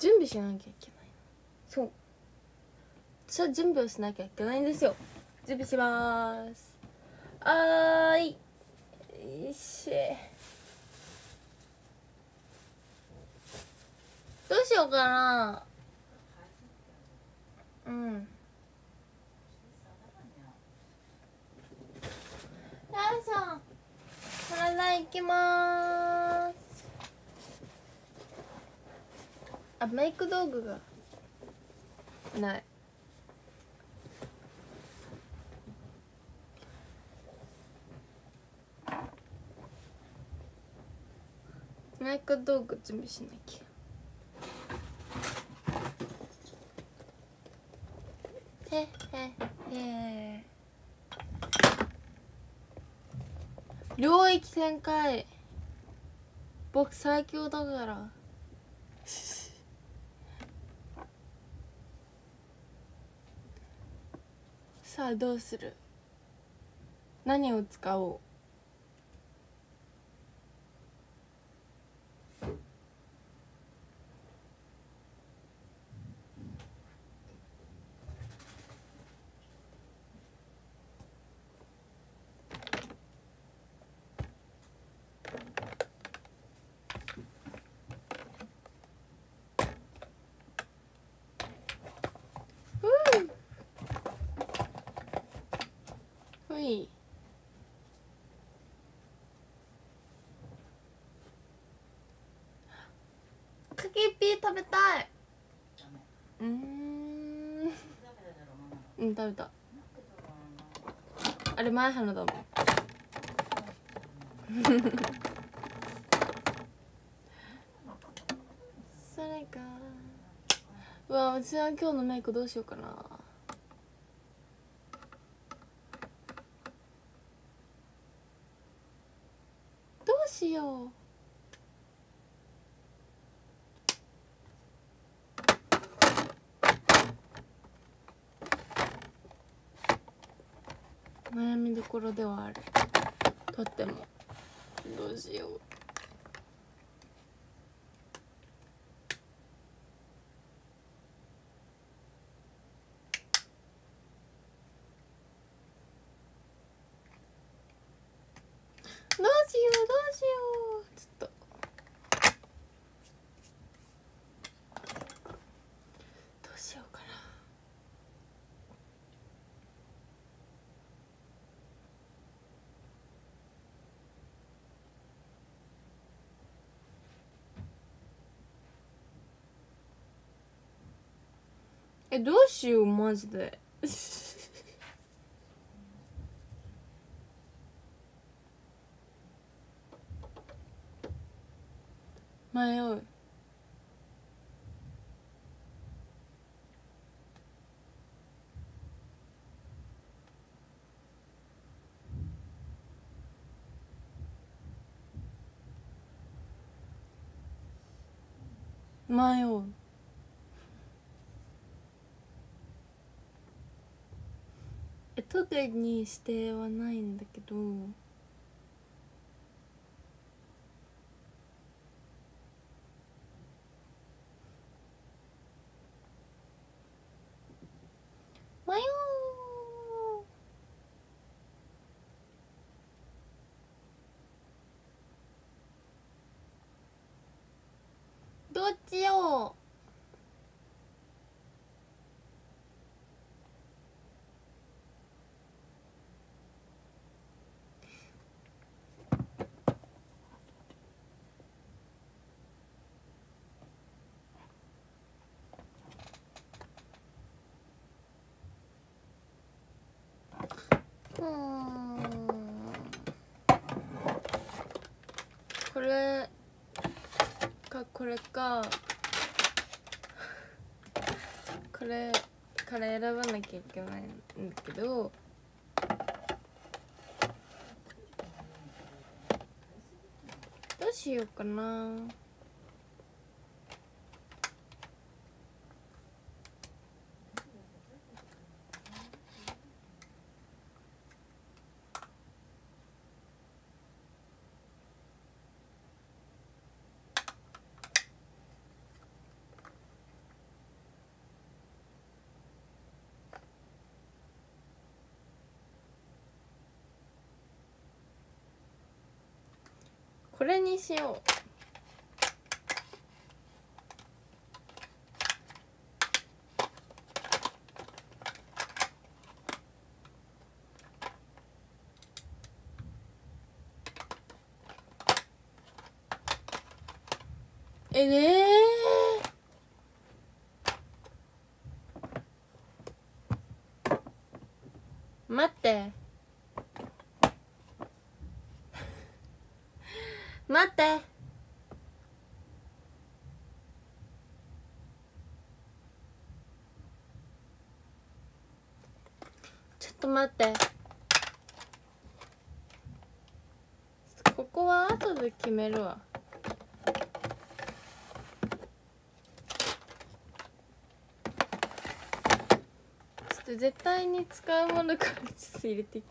準備しなきゃいけないそう。私は準備をしなきゃいけないんですよ。準備します。あーい。よいしどうしようかなうん。よいしょ体いきまーす。あメイク道具が。ない。メイク道具準備しなきゃ。へへへ領域展開。僕最強だから。さあどうする？何を使おういかきピー食べたいダメうーんダメだろママうん食べた。あれ前花だもん。それか。うわ私は今日のメイクどうしようかなどうしよう悩みどころではある。とってもどうしようどうしようどうしようちょっとどうしようかなえどうしようマジで。迷う。迷う。特に指定はないんだけど迷う。どっちよこれかこれか。これから選ばなきゃいけないんだけど。どうしようかな。これにしよう。えね待って。待って。ちょっと待って。ここは後で決めるわ。ちょっと絶対に使うものからちょっと入れて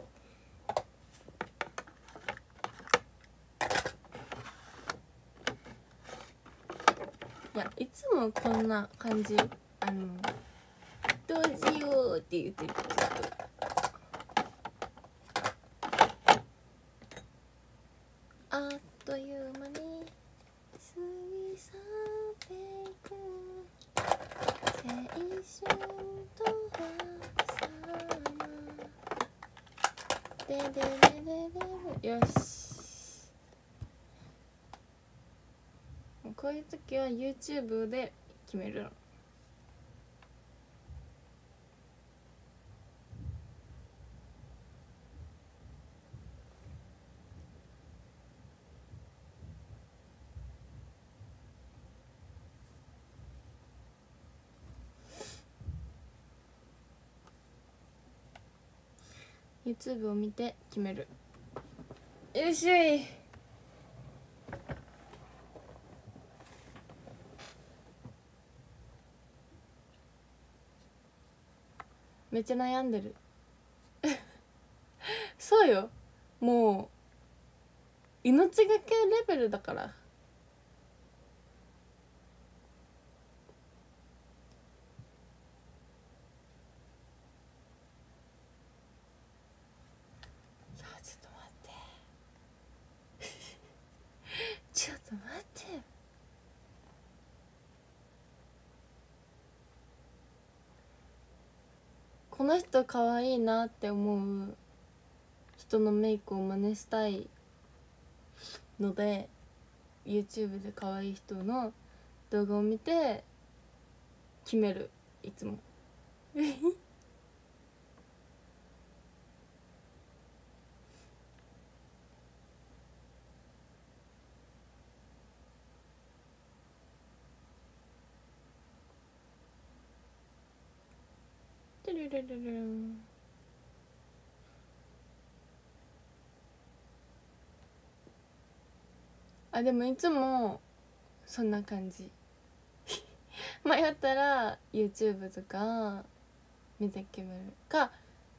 いやいつもこんな感じ。あの「どうしよう」って言ってる。あっという間に過ぎ去っていく青春とはさまでででででよしもうこういう時は YouTube で決めるの。YouTube を見て決める。よいしい。めっちゃ悩んでる。そうよ。もう命がけレベルだからいやちょっと待ってちょっと待ってこの人可愛いなって思う人のメイクを真似したいので YouTube で可愛い人の動画を見て決める。いつも。ルルルルンあでもいつもそんな感じ。迷ったら YouTube とか見て決めるか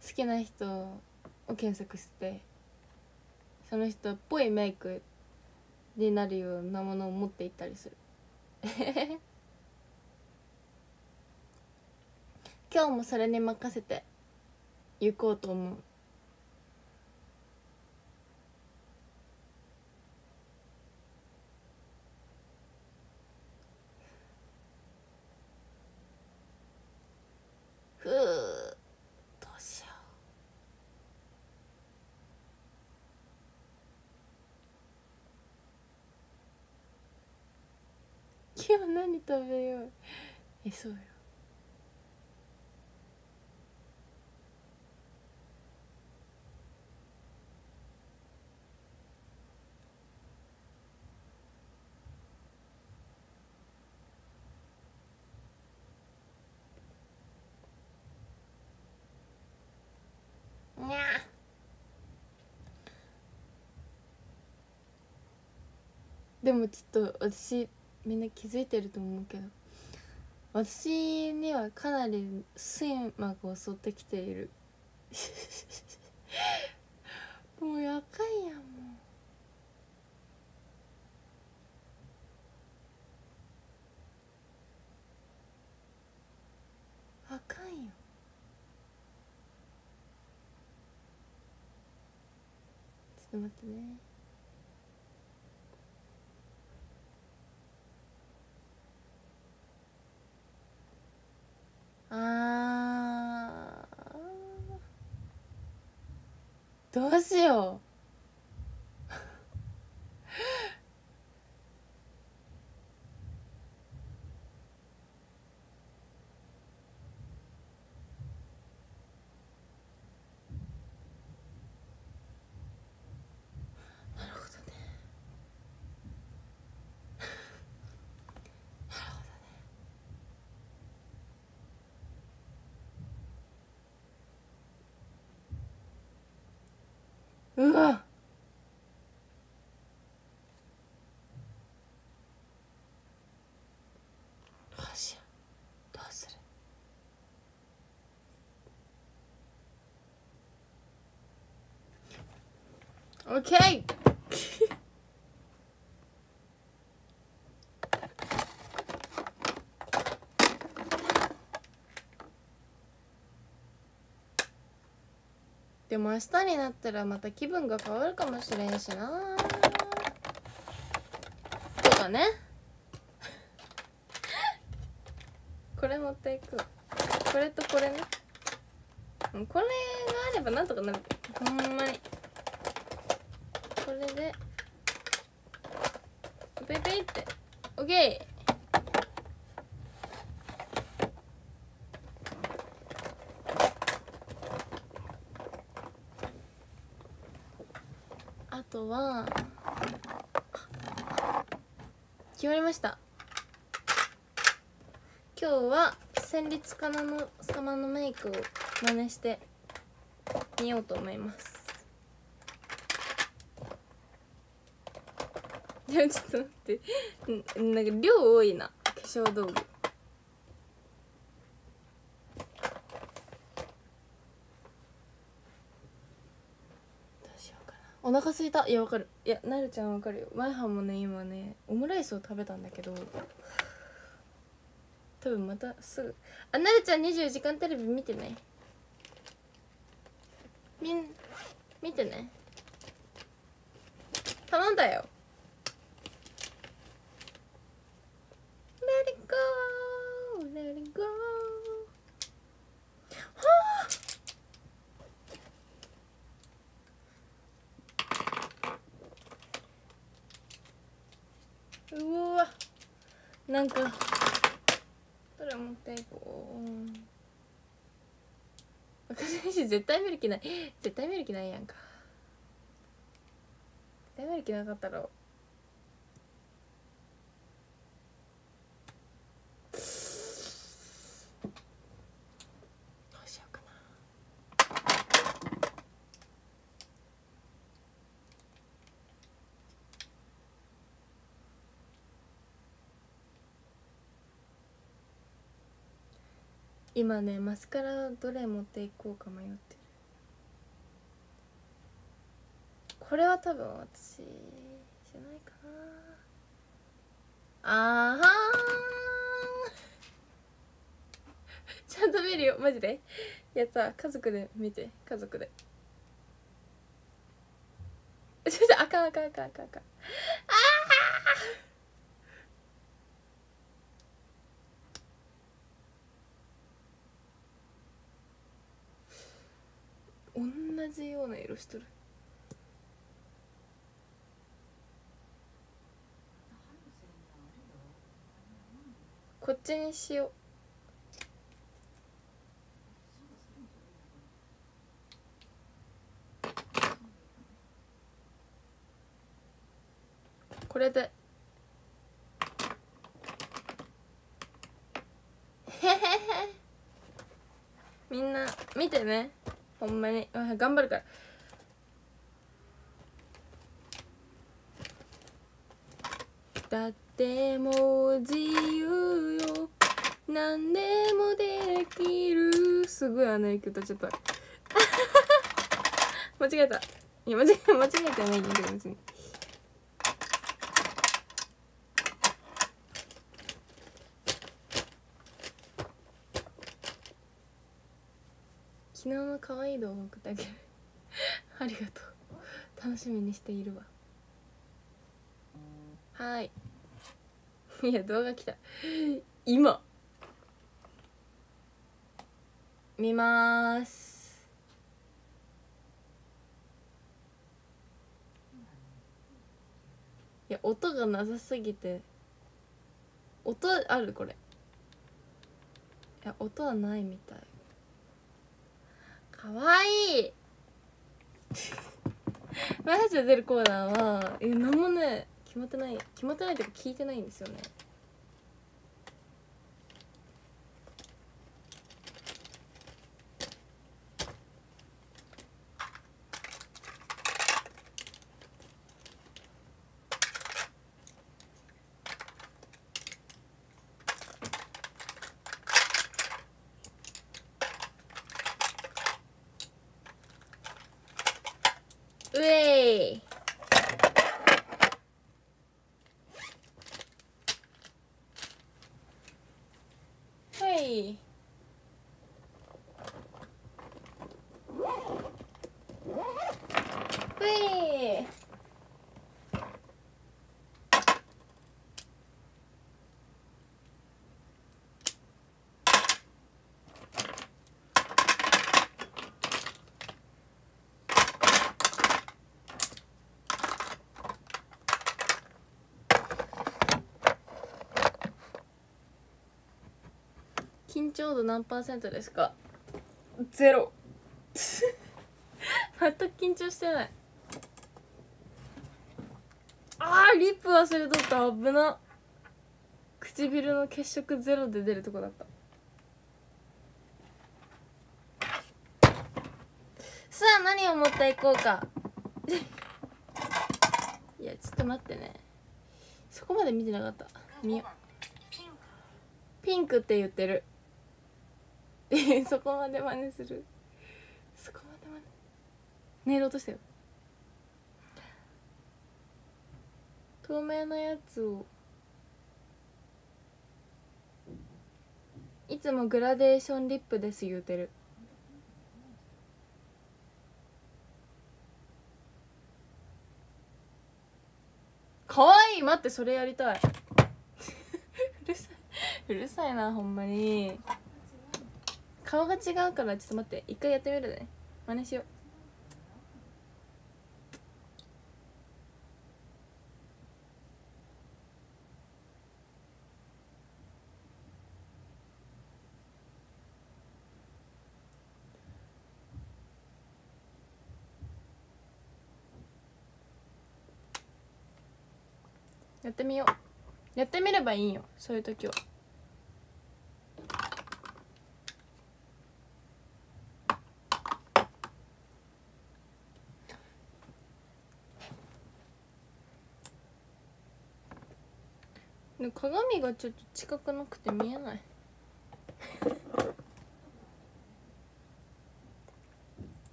好きな人を検索してその人っぽいメイクになるようなものを持っていったりする。今日もそれに任せて行こうと思う。ふうどうしよう。今日何食べよう？えそうよにゃでもちょっと私みんな気づいてると思うけど私にはかなり睡魔が襲ってきている。もうやかいやんもう。あかんよ。ちょっと待ってね。あー。どうしようなるほどねなるほどねうわどうしようどうするオッケーでも明日になったらまた気分が変わるかもしれんしな。とかね。これ持っていく。これとこれね。うんこれがあればなんとかなる。ほんまに。これで。ペイペイって。オッケー。あとは決まりました。今日は戦慄かなの様のメイクを真似してみようと思います。でもちょっと待って。んなんか量多いな。化粧道具。どうしようかな。お腹すいた。いやわかる。いやなるちゃんわかるよ。前半もね今ねオムライスを食べたんだけど。多分またすぐ。あなるちゃん24時間テレビ見てねみん見てね頼んだよ。Go はあ。うわ。なんか。どれ持っていこう。私絶対見る気ない。絶対見る気ないやんか。絶対見る気なかったろう今ねマスカラどれ持っていこうか迷ってる。これは多分私じゃないかな。あーはー ちゃんと見るよマジで。やった。家族で見て。家族で。ちょっとあかんあかんあかんあかんあかん。同じような色しとる。こっちにしよう。これで。みんな見てね。ほんまに頑張るから。だってもう自由よ。何でもできる。すごいあの影響歌っちゃった間違えた。いや間違え間違えてないんだけど別に。昨日の可愛い動画送ってあげるありがとう。楽しみにしているわ。はい。いや動画来た。今。見ます。いや音がなさすぎて。音あるこれ。いや音はないみたい。かわい。いマジで出るコーナーはえ何もね決まってない。決まってないというか聞いてないんですよねうえいはいうえい緊張度何パーセントですか？ゼロ。全く緊張してない。あーリップ忘れとった。危な。唇の血色ゼロで出るとこだった。さあ何を持っていこうか。いやちょっと待ってね。そこまで見てなかった。見よ。ピンクって言ってる そこまで真似する。そこまで真似。寝ろうとしたよ透明なやつを。いつもグラデーションリップです言うてる。かわいい！待ってそれやりたい。うるさい。うるさいなほんまに。顔が違うからちょっと待って一回やってみるね。真似しよう。やってみよう。やってみればいいよそういう時は。鏡がちょっと近くなくて見えない。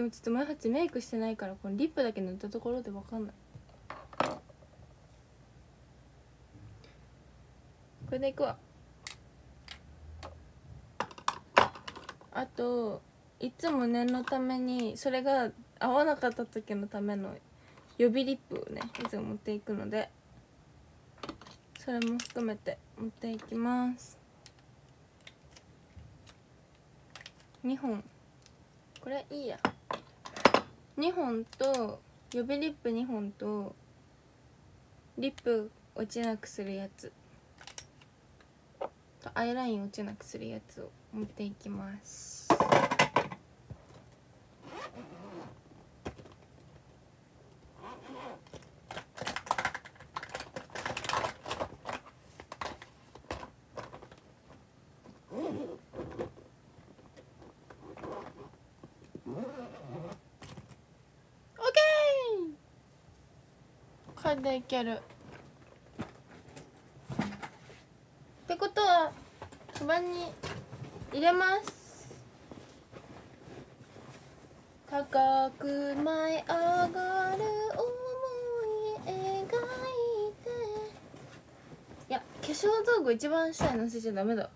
でもちょっと前八メイクしてないからこのリップだけ塗ったところでわかんない。これでいくわ。あといつも念のためにそれが合わなかった時のための予備リップをねいつも持っていくのでそれも含めて持っていきます。2本。これいいや。2本と予備リップ2本とリップ落ちなくするやつ。とアイライン落ちなくするやつを持っていきますオッケでいける。ってことはカバンに入れます。高く舞い上がる想い描いて。いや化粧道具一番下に乗せちゃダメだ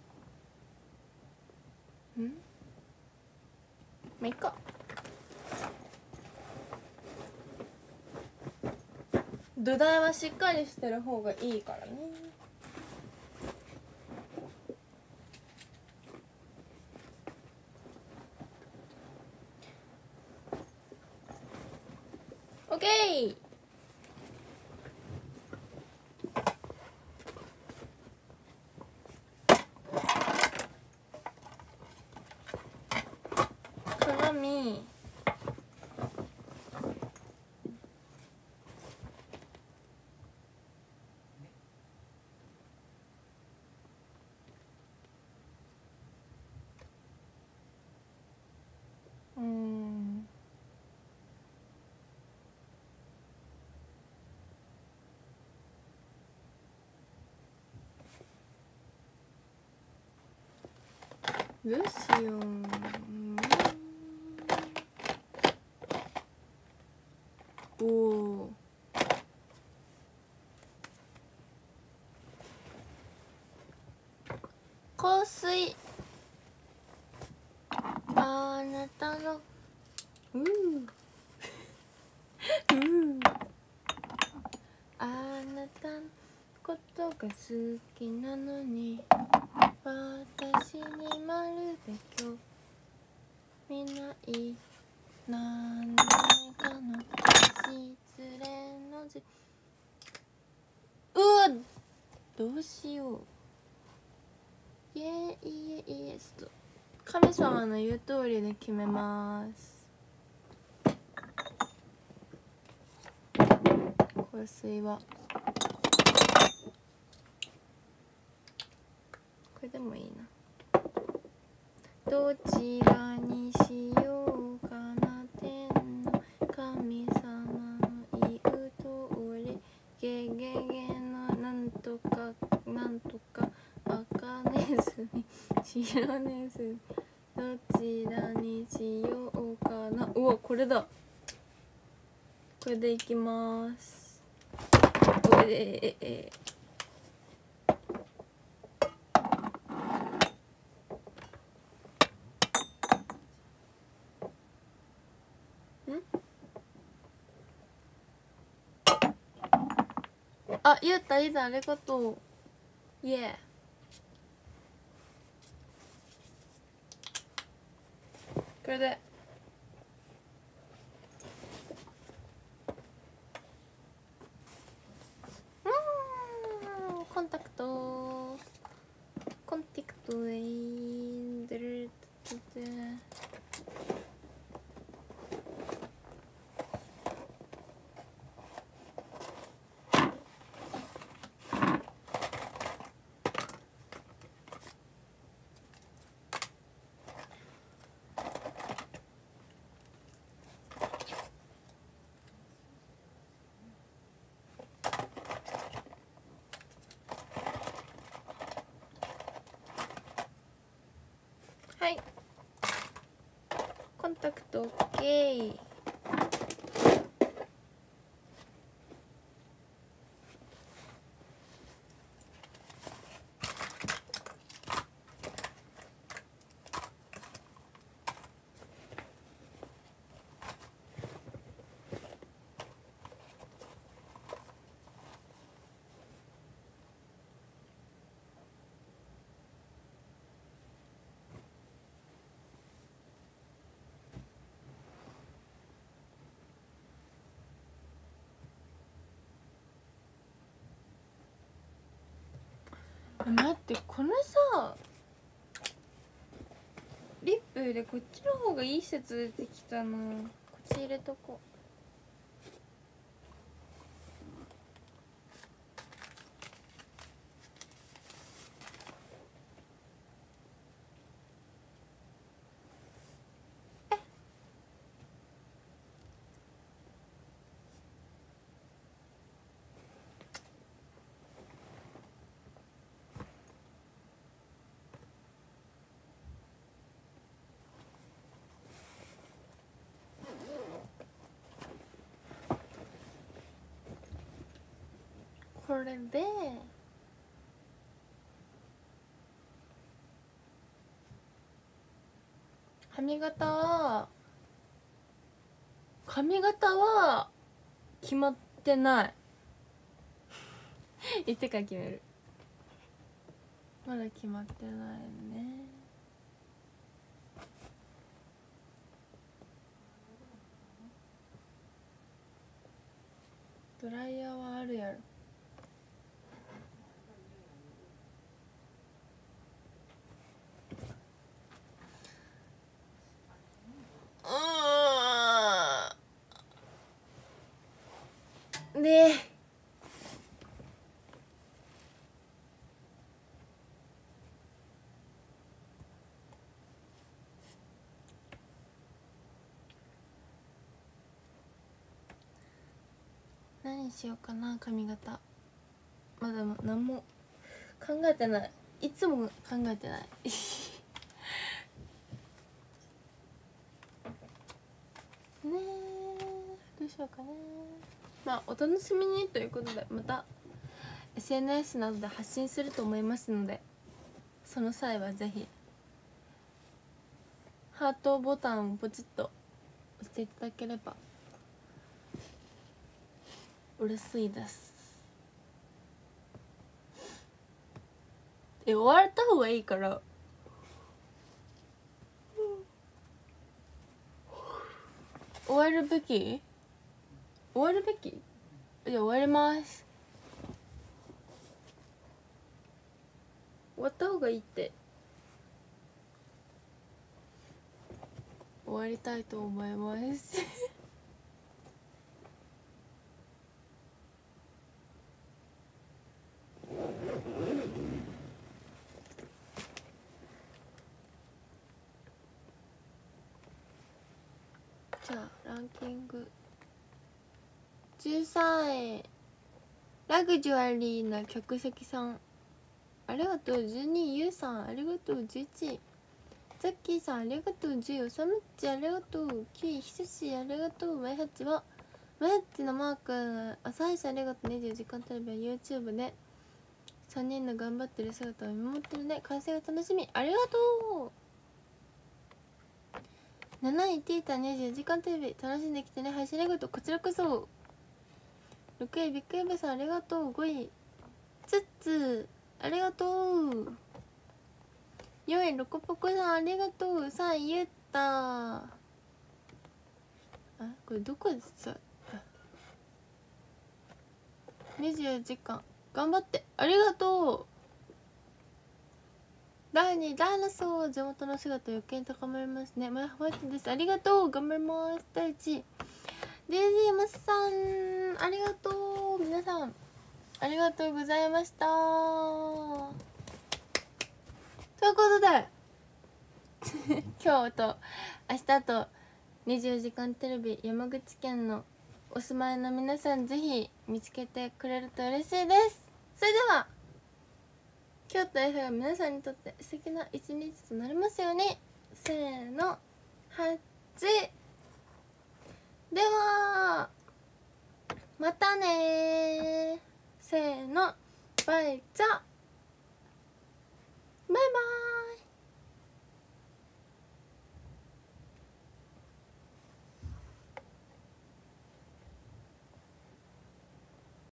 んまあいっか土台はしっかりしてる方がいいからねオッケー鏡うーんどうしよう香水。あなたの。うーうーあなたのことが好きなのに。私にまるで興味ない。何かの失恋のじうわどうしよう。いえいえいえちょっと。神様の言う通りで決めます。香水は。これでもいいな。どちらにしよう。白ネズミどちらにしようかな？うわこれだ。これでいきます。これでええあ、ゆうたいいだありがとう。イエー。れで。うんコンタクト。コンタクトではいコンタクト OK でこのさリップでこっちの方がいい説出てきたなこっち入れとこうえで髪型は髪型は決まってない。いつか決める。まだ決まってないね。ドライヤーはあるやろうーんで何しようかな髪型。まだ何も考えてない。いつも考えてない。ねえどうしようかねまあお楽しみにということでまた SNS などで発信すると思いますのでその際はぜひハートボタンをポチッと押していただければ嬉しいです。え終わった方がいいから。終わるべき？終わるべき？じゃ終わります。終わった方がいいって。終わりたいと思います。じゃあランキング。13位ラグジュアリーな客席さん。ありがとう。12位ゆうさんありがとう。11位ザッキーさんありがとう。10位サムッチありがとう。9位ひさしありがとう。マイハッチはマイハッチのマーク朝日さんありがとう。24時間テレビは YouTube で。3人の頑張ってる姿を見守ってるね。完成が楽しみ。ありがとう。7位ティータ24時間テレビ。楽しんできてね。配信ありがと。こちらこそ。6位ビッグエベさんありがとう。5位ツッツありがとう。4位ロコポコさんありがとう。3位ゆったあこれどこでさ24時間。頑張って。ありがとう。第2ダイナソー地元の姿余計に高まりますね。前ホワイトです。ありがとう。頑張ります。第1位デイジーマスさんありがとう。皆さん。ありがとうございました。ということで 今日と明日と24時間テレビ山口県のお住まいの皆さんぜひ見つけてくれると嬉しいです。それでは今日と F が皆さんにとって素敵な一日となりますように。せーの。8ではまたねせーの。バイチャバイバーイ。